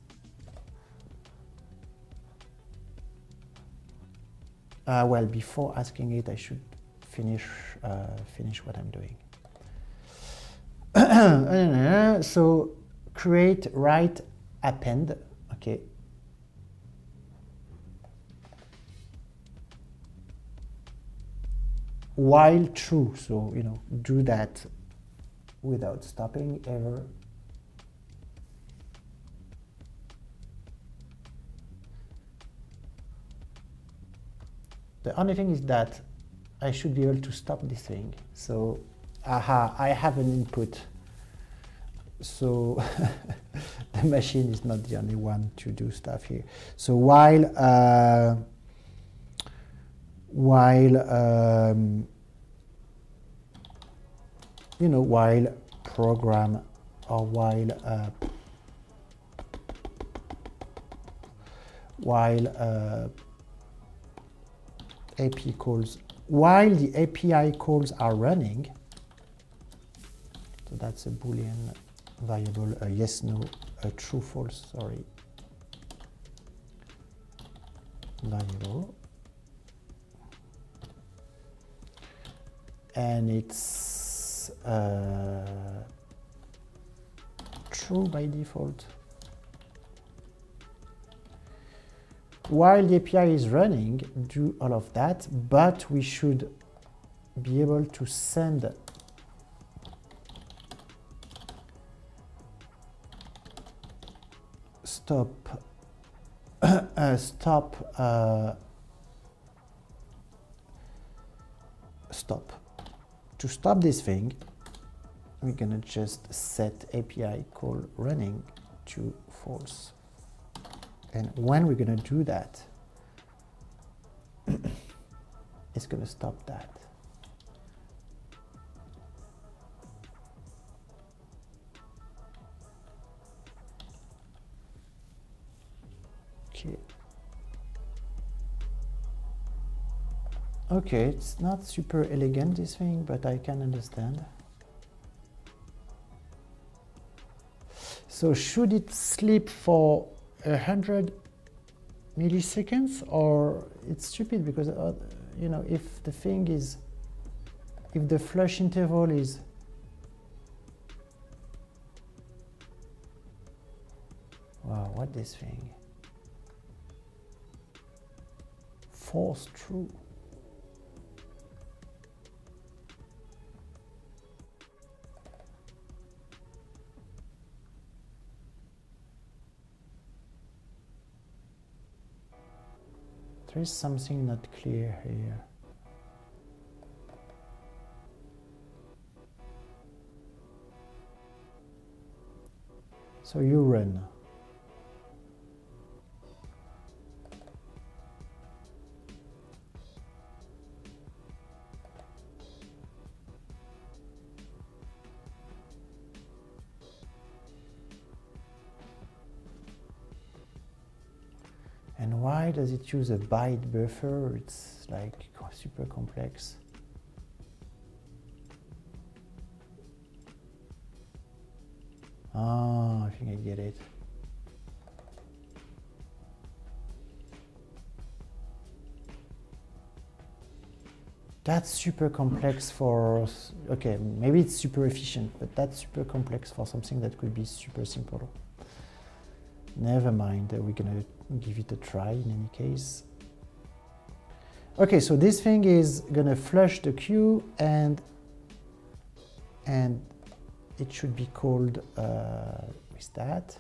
A: Uh, well, before asking it, I should finish, uh, finish what I'm doing. so create, write, append, okay, while true. So, you know, do that without stopping ever. The only thing is that I should be able to stop this thing. So, aha, I have an input. So the machine is not the only one to do stuff here. So while uh, while um, you know while program or while uh, while uh, API calls while the API calls are running so that's a boolean variable a yes no a true false sorry variable and it's uh, true by default. While the API is running, do all of that, but we should be able to send stop uh, stop uh, stop to stop this thing, we're gonna just set API call running to false. And when we're gonna do that, it's gonna stop that. Okay, it's not super elegant this thing, but I can understand. So should it sleep for a hundred milliseconds or it's stupid because uh, you know if the thing is if the flush interval is wow what this thing false true There is something not clear here. So you run. Does it use a byte buffer? It's like super complex. Ah, I think I get it. That's super complex for, okay, maybe it's super efficient, but that's super complex for something that could be super simple. Never mind, we're gonna give it a try in any case. Okay, so this thing is gonna flush the queue and and it should be called uh, with that.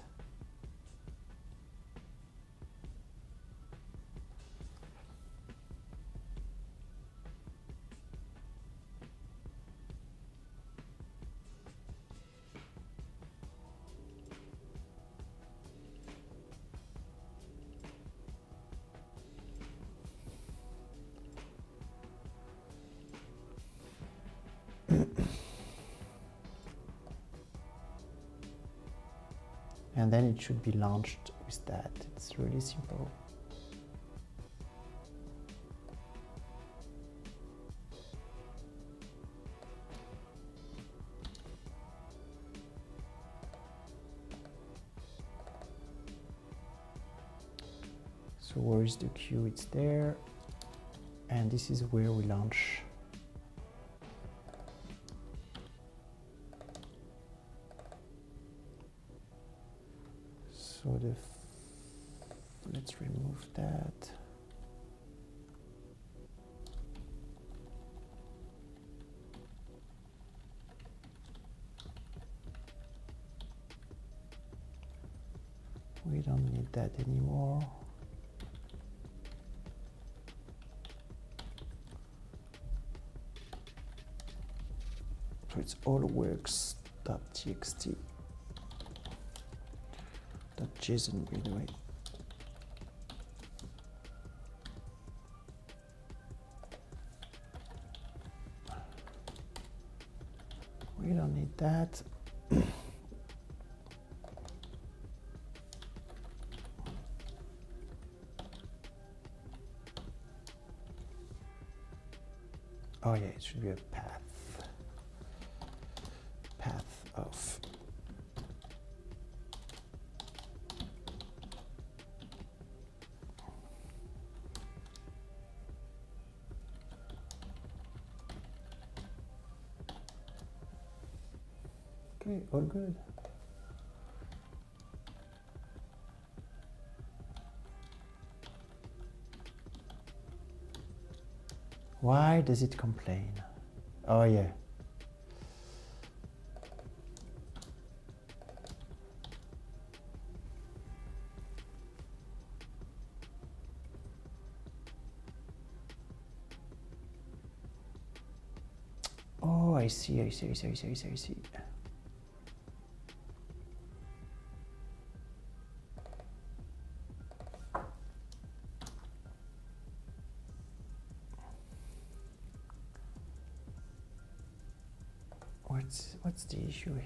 A: Should be launched with that. It's really simple. So where is the queue? It's there. And this is where we launch we don't need that anymore so it's all works.txt JSON by the way. We don't need that. oh yeah, it should be a path. Path of Okay, all good. Does it complain? Oh yeah. Oh, I see, I see, I see, I see, I see,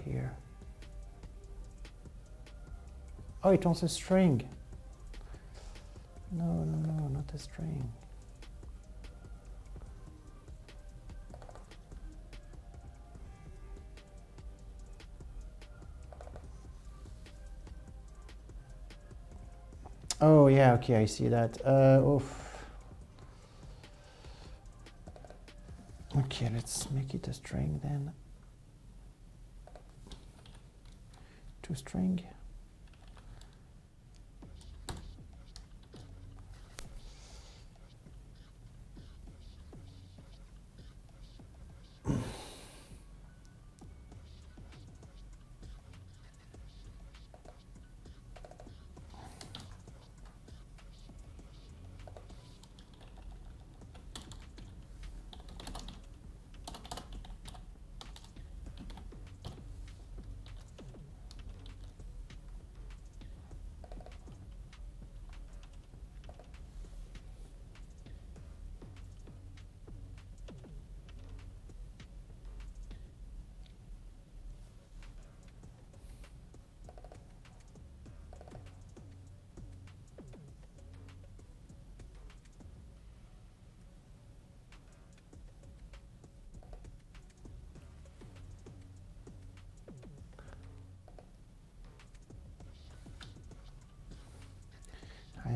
A: here. Oh, it wants a string. No, no, no, not a string. Oh, yeah, okay, I see that. Uh, oof. Okay, let's make it a string then. String.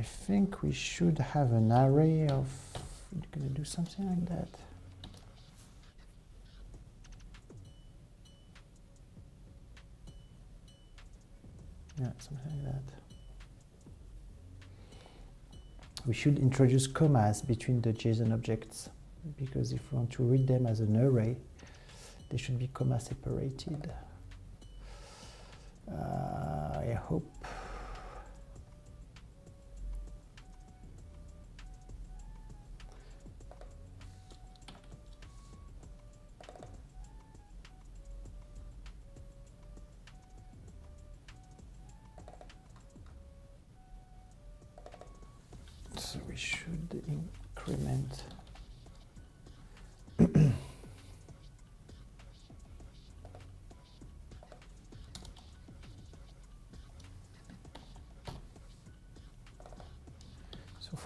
A: I think we should have an array of, we're gonna do something like that. Yeah, something like that. We should introduce commas between the JSON objects because if we want to read them as an array, they should be comma separated. Uh, I hope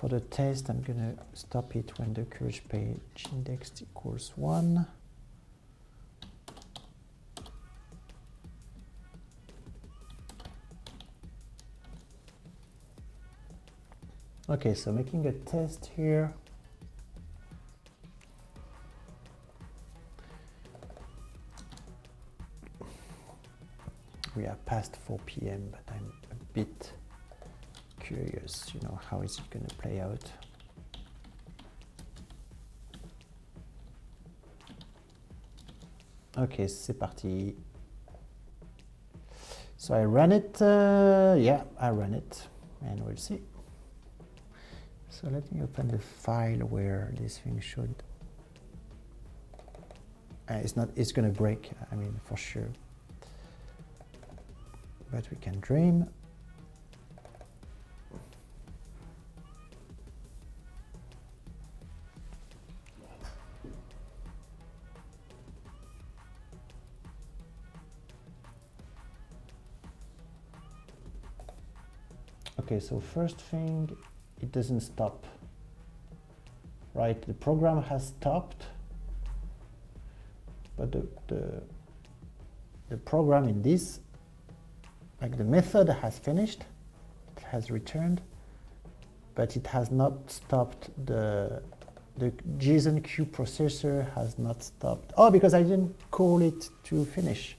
A: for the test, I'm going to stop it when the courage page index equals 1. Okay, so making a test here. We are past 4 p.m., but I'm a bit curious, you know, how is it going to play out? Ok, c'est parti. So I run it, uh, yeah, I run it, and we'll see. So let me open the file where this thing should. Uh, it's not. It's gonna break. I mean, for sure. But we can dream. Okay, so first thing, it doesn't stop. Right, the program has stopped, but the, the, the program in this, like the method has finished, it has returned, but it has not stopped the, the JSON queue processor has not stopped. Oh, because I didn't call it to finish.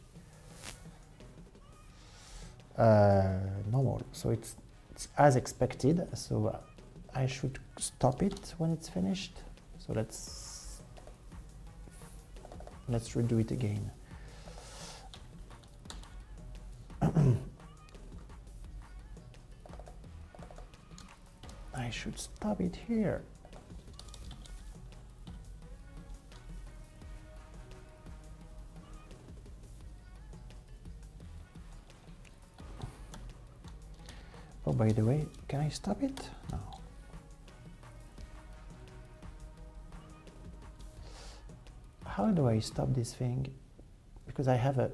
A: Uh, normal, so it's it's as expected, so I should stop it when it's finished. So let's let's redo it again. I should stop it here. By the way, can I stop it? No. How do I stop this thing? Because I have a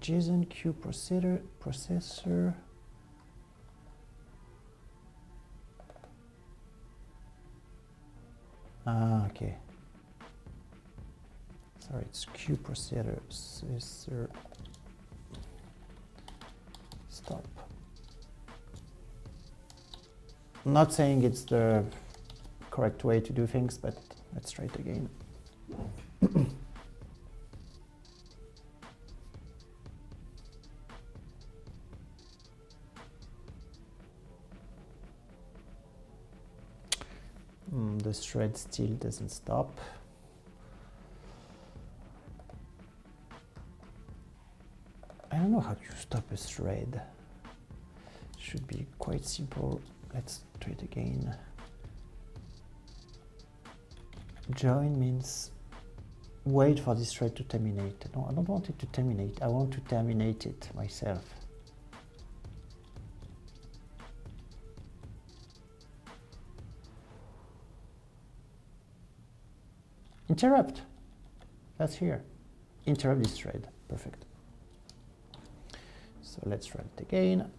A: JSON queue processor processor. Ah, okay. Sorry, it's processor. processor Not saying it's the correct way to do things, but let's try it again. mm, the thread still doesn't stop. I don't know how to stop a thread. Should be quite simple. Let's try it again. Join means wait for this thread to terminate. No, I don't want it to terminate. I want to terminate it myself. Interrupt. That's here. Interrupt this thread. Perfect. So let's run it again.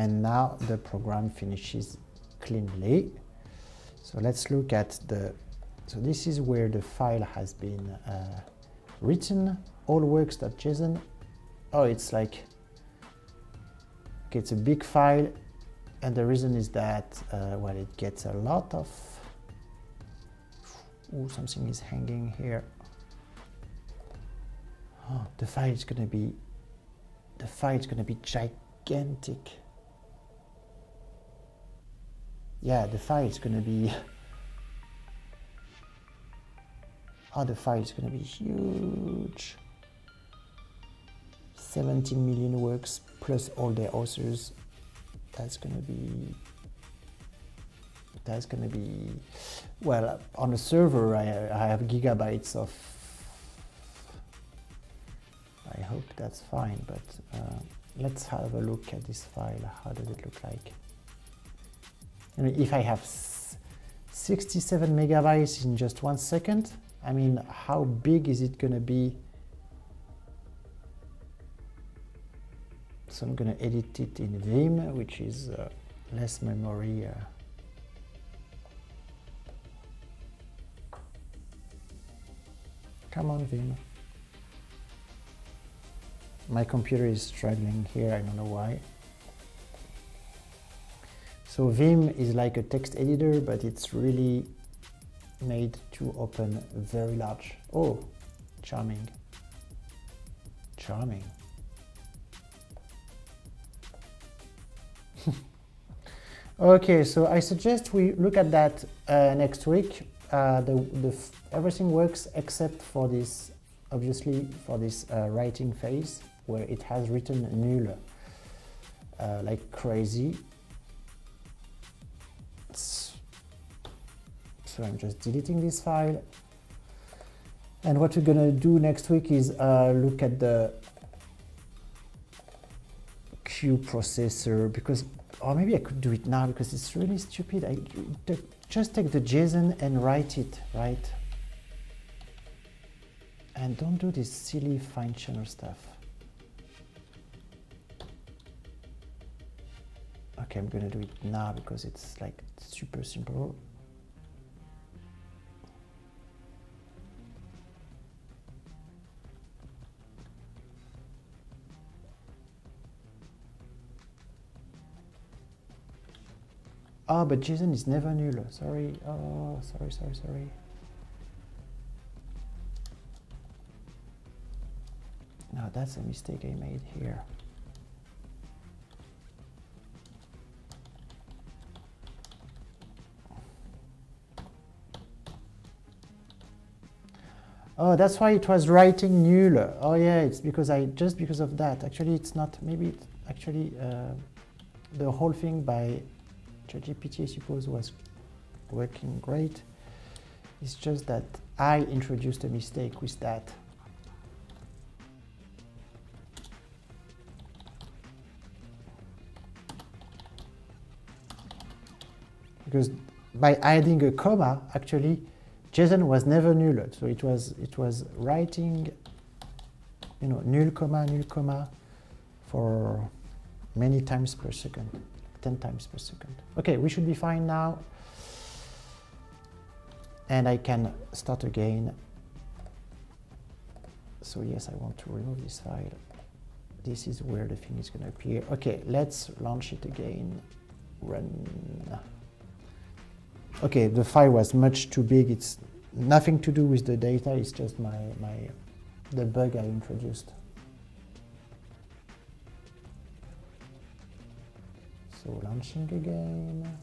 A: And now the program finishes cleanly. So let's look at the, so this is where the file has been uh, written, all works.json. Oh, it's like, okay, it's a big file and the reason is that, uh, well, it gets a lot of, oh, something is hanging here. Oh, the file is going to be, the file is going to be gigantic yeah, the file is going to be, oh, the file is going to be huge. 17 million works plus all the authors. That's going to be, that's going to be, well, on the server, I, I have gigabytes of, I hope that's fine, but uh, let's have a look at this file. How does it look like? If I have 67 megabytes in just one second, I mean, how big is it going to be? So I'm going to edit it in Vim, which is uh, less memory. Uh. Come on, Vim. My computer is struggling here, I don't know why. So Vim is like a text editor, but it's really made to open very large. Oh, charming. Charming. okay, so I suggest we look at that uh, next week. Uh, the, the everything works except for this, obviously, for this uh, writing phase where it has written null uh, like crazy. So I'm just deleting this file. And what we're gonna do next week is uh, look at the queue processor because, or maybe I could do it now because it's really stupid. I just take the JSON and write it, right? And don't do this silly functional stuff. Okay, I'm gonna do it now because it's like super simple. Oh, but JSON is never null. Sorry. Oh, sorry, sorry, sorry. No, that's a mistake I made here. Oh, that's why it was writing null. Oh yeah, it's because I just because of that. Actually, it's not. Maybe it's actually uh, the whole thing by ChatGPT, I suppose, was working great. It's just that I introduced a mistake with that. Because by adding a comma, actually, JSON was never null. So it was it was writing, you know, null comma null comma. for many times per second, 10 times per second. Okay, we should be fine now. And I can start again. So yes, I want to remove this file. This is where the thing is going to appear. Okay, let's launch it again. Run. Okay, the file was much too big. It's nothing to do with the data. It's just my, my the bug I introduced. So launching again.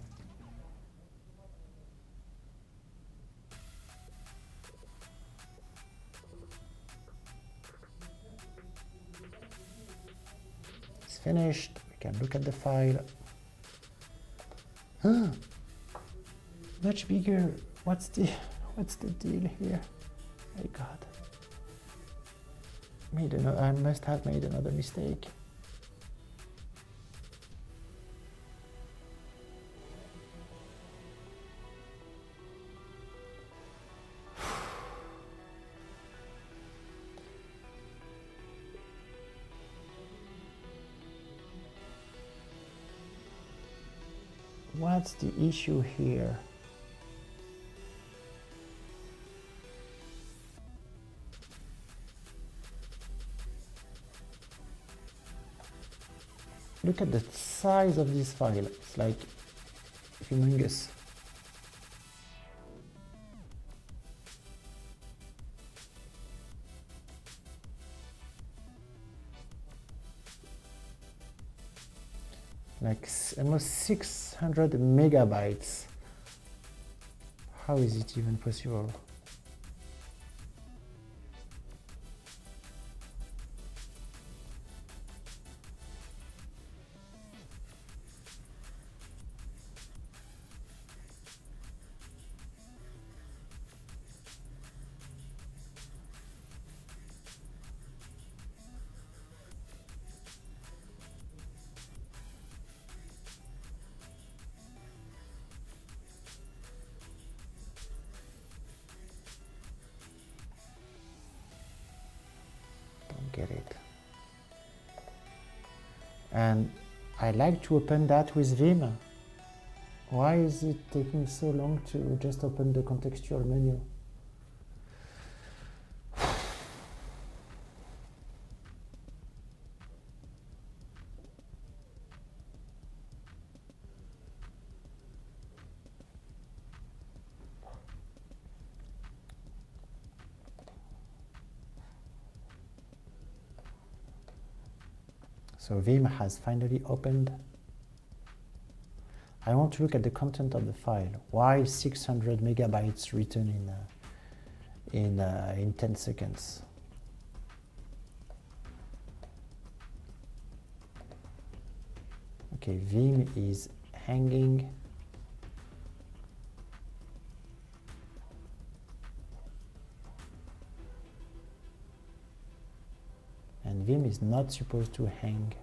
A: It's finished. We can look at the file. Huh. Much bigger. What's the what's the deal here? My God. Made another, I must have made another mistake. The issue here? Look at the size of this file. It's like humongous. Like almost 600 megabytes. How is it even possible? Like to open that with Vim. Why is it taking so long to just open the contextual menu? So Vim has finally opened. I want to look at the content of the file. Why 600 megabytes written in, uh, in, uh, in 10 seconds? Okay, Vim is hanging. Vim is not supposed to hang.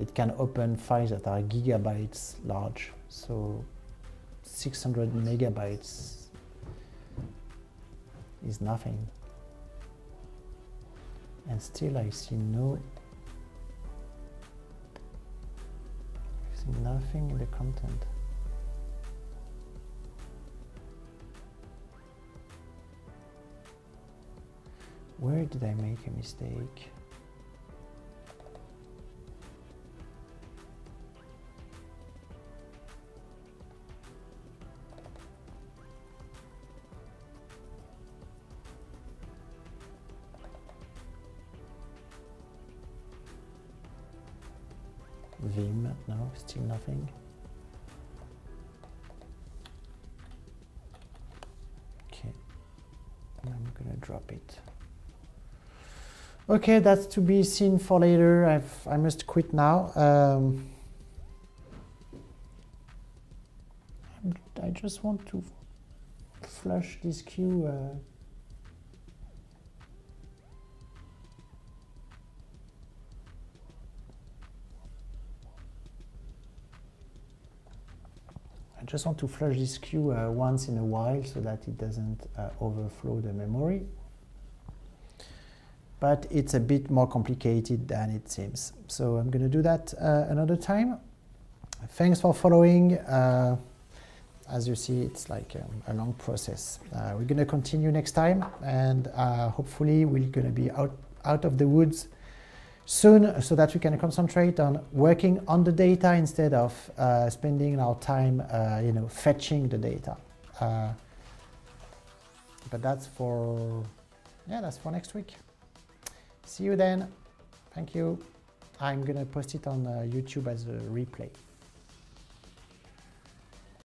A: It can open files that are gigabytes large. So 600 megabytes is nothing. And still I see no I see nothing in the content. Where did I make a mistake? Vim, no, still nothing. Okay, I'm gonna drop it. Okay, that's to be seen for later. I've, I must quit now. Um, I just want to flush this queue. Uh, I just want to flush this queue uh, once in a while so that it doesn't uh, overflow the memory. But it's a bit more complicated than it seems. So I'm going to do that uh, another time. Thanks for following. Uh, as you see, it's like um, a long process. Uh, we're going to continue next time, and uh, hopefully we're going to be out, out of the woods soon so that we can concentrate on working on the data instead of uh, spending our time, uh, you know, fetching the data. But that's for, yeah, that's for next week. See you then. Thank you. I'm going to post it on uh, YouTube as a replay.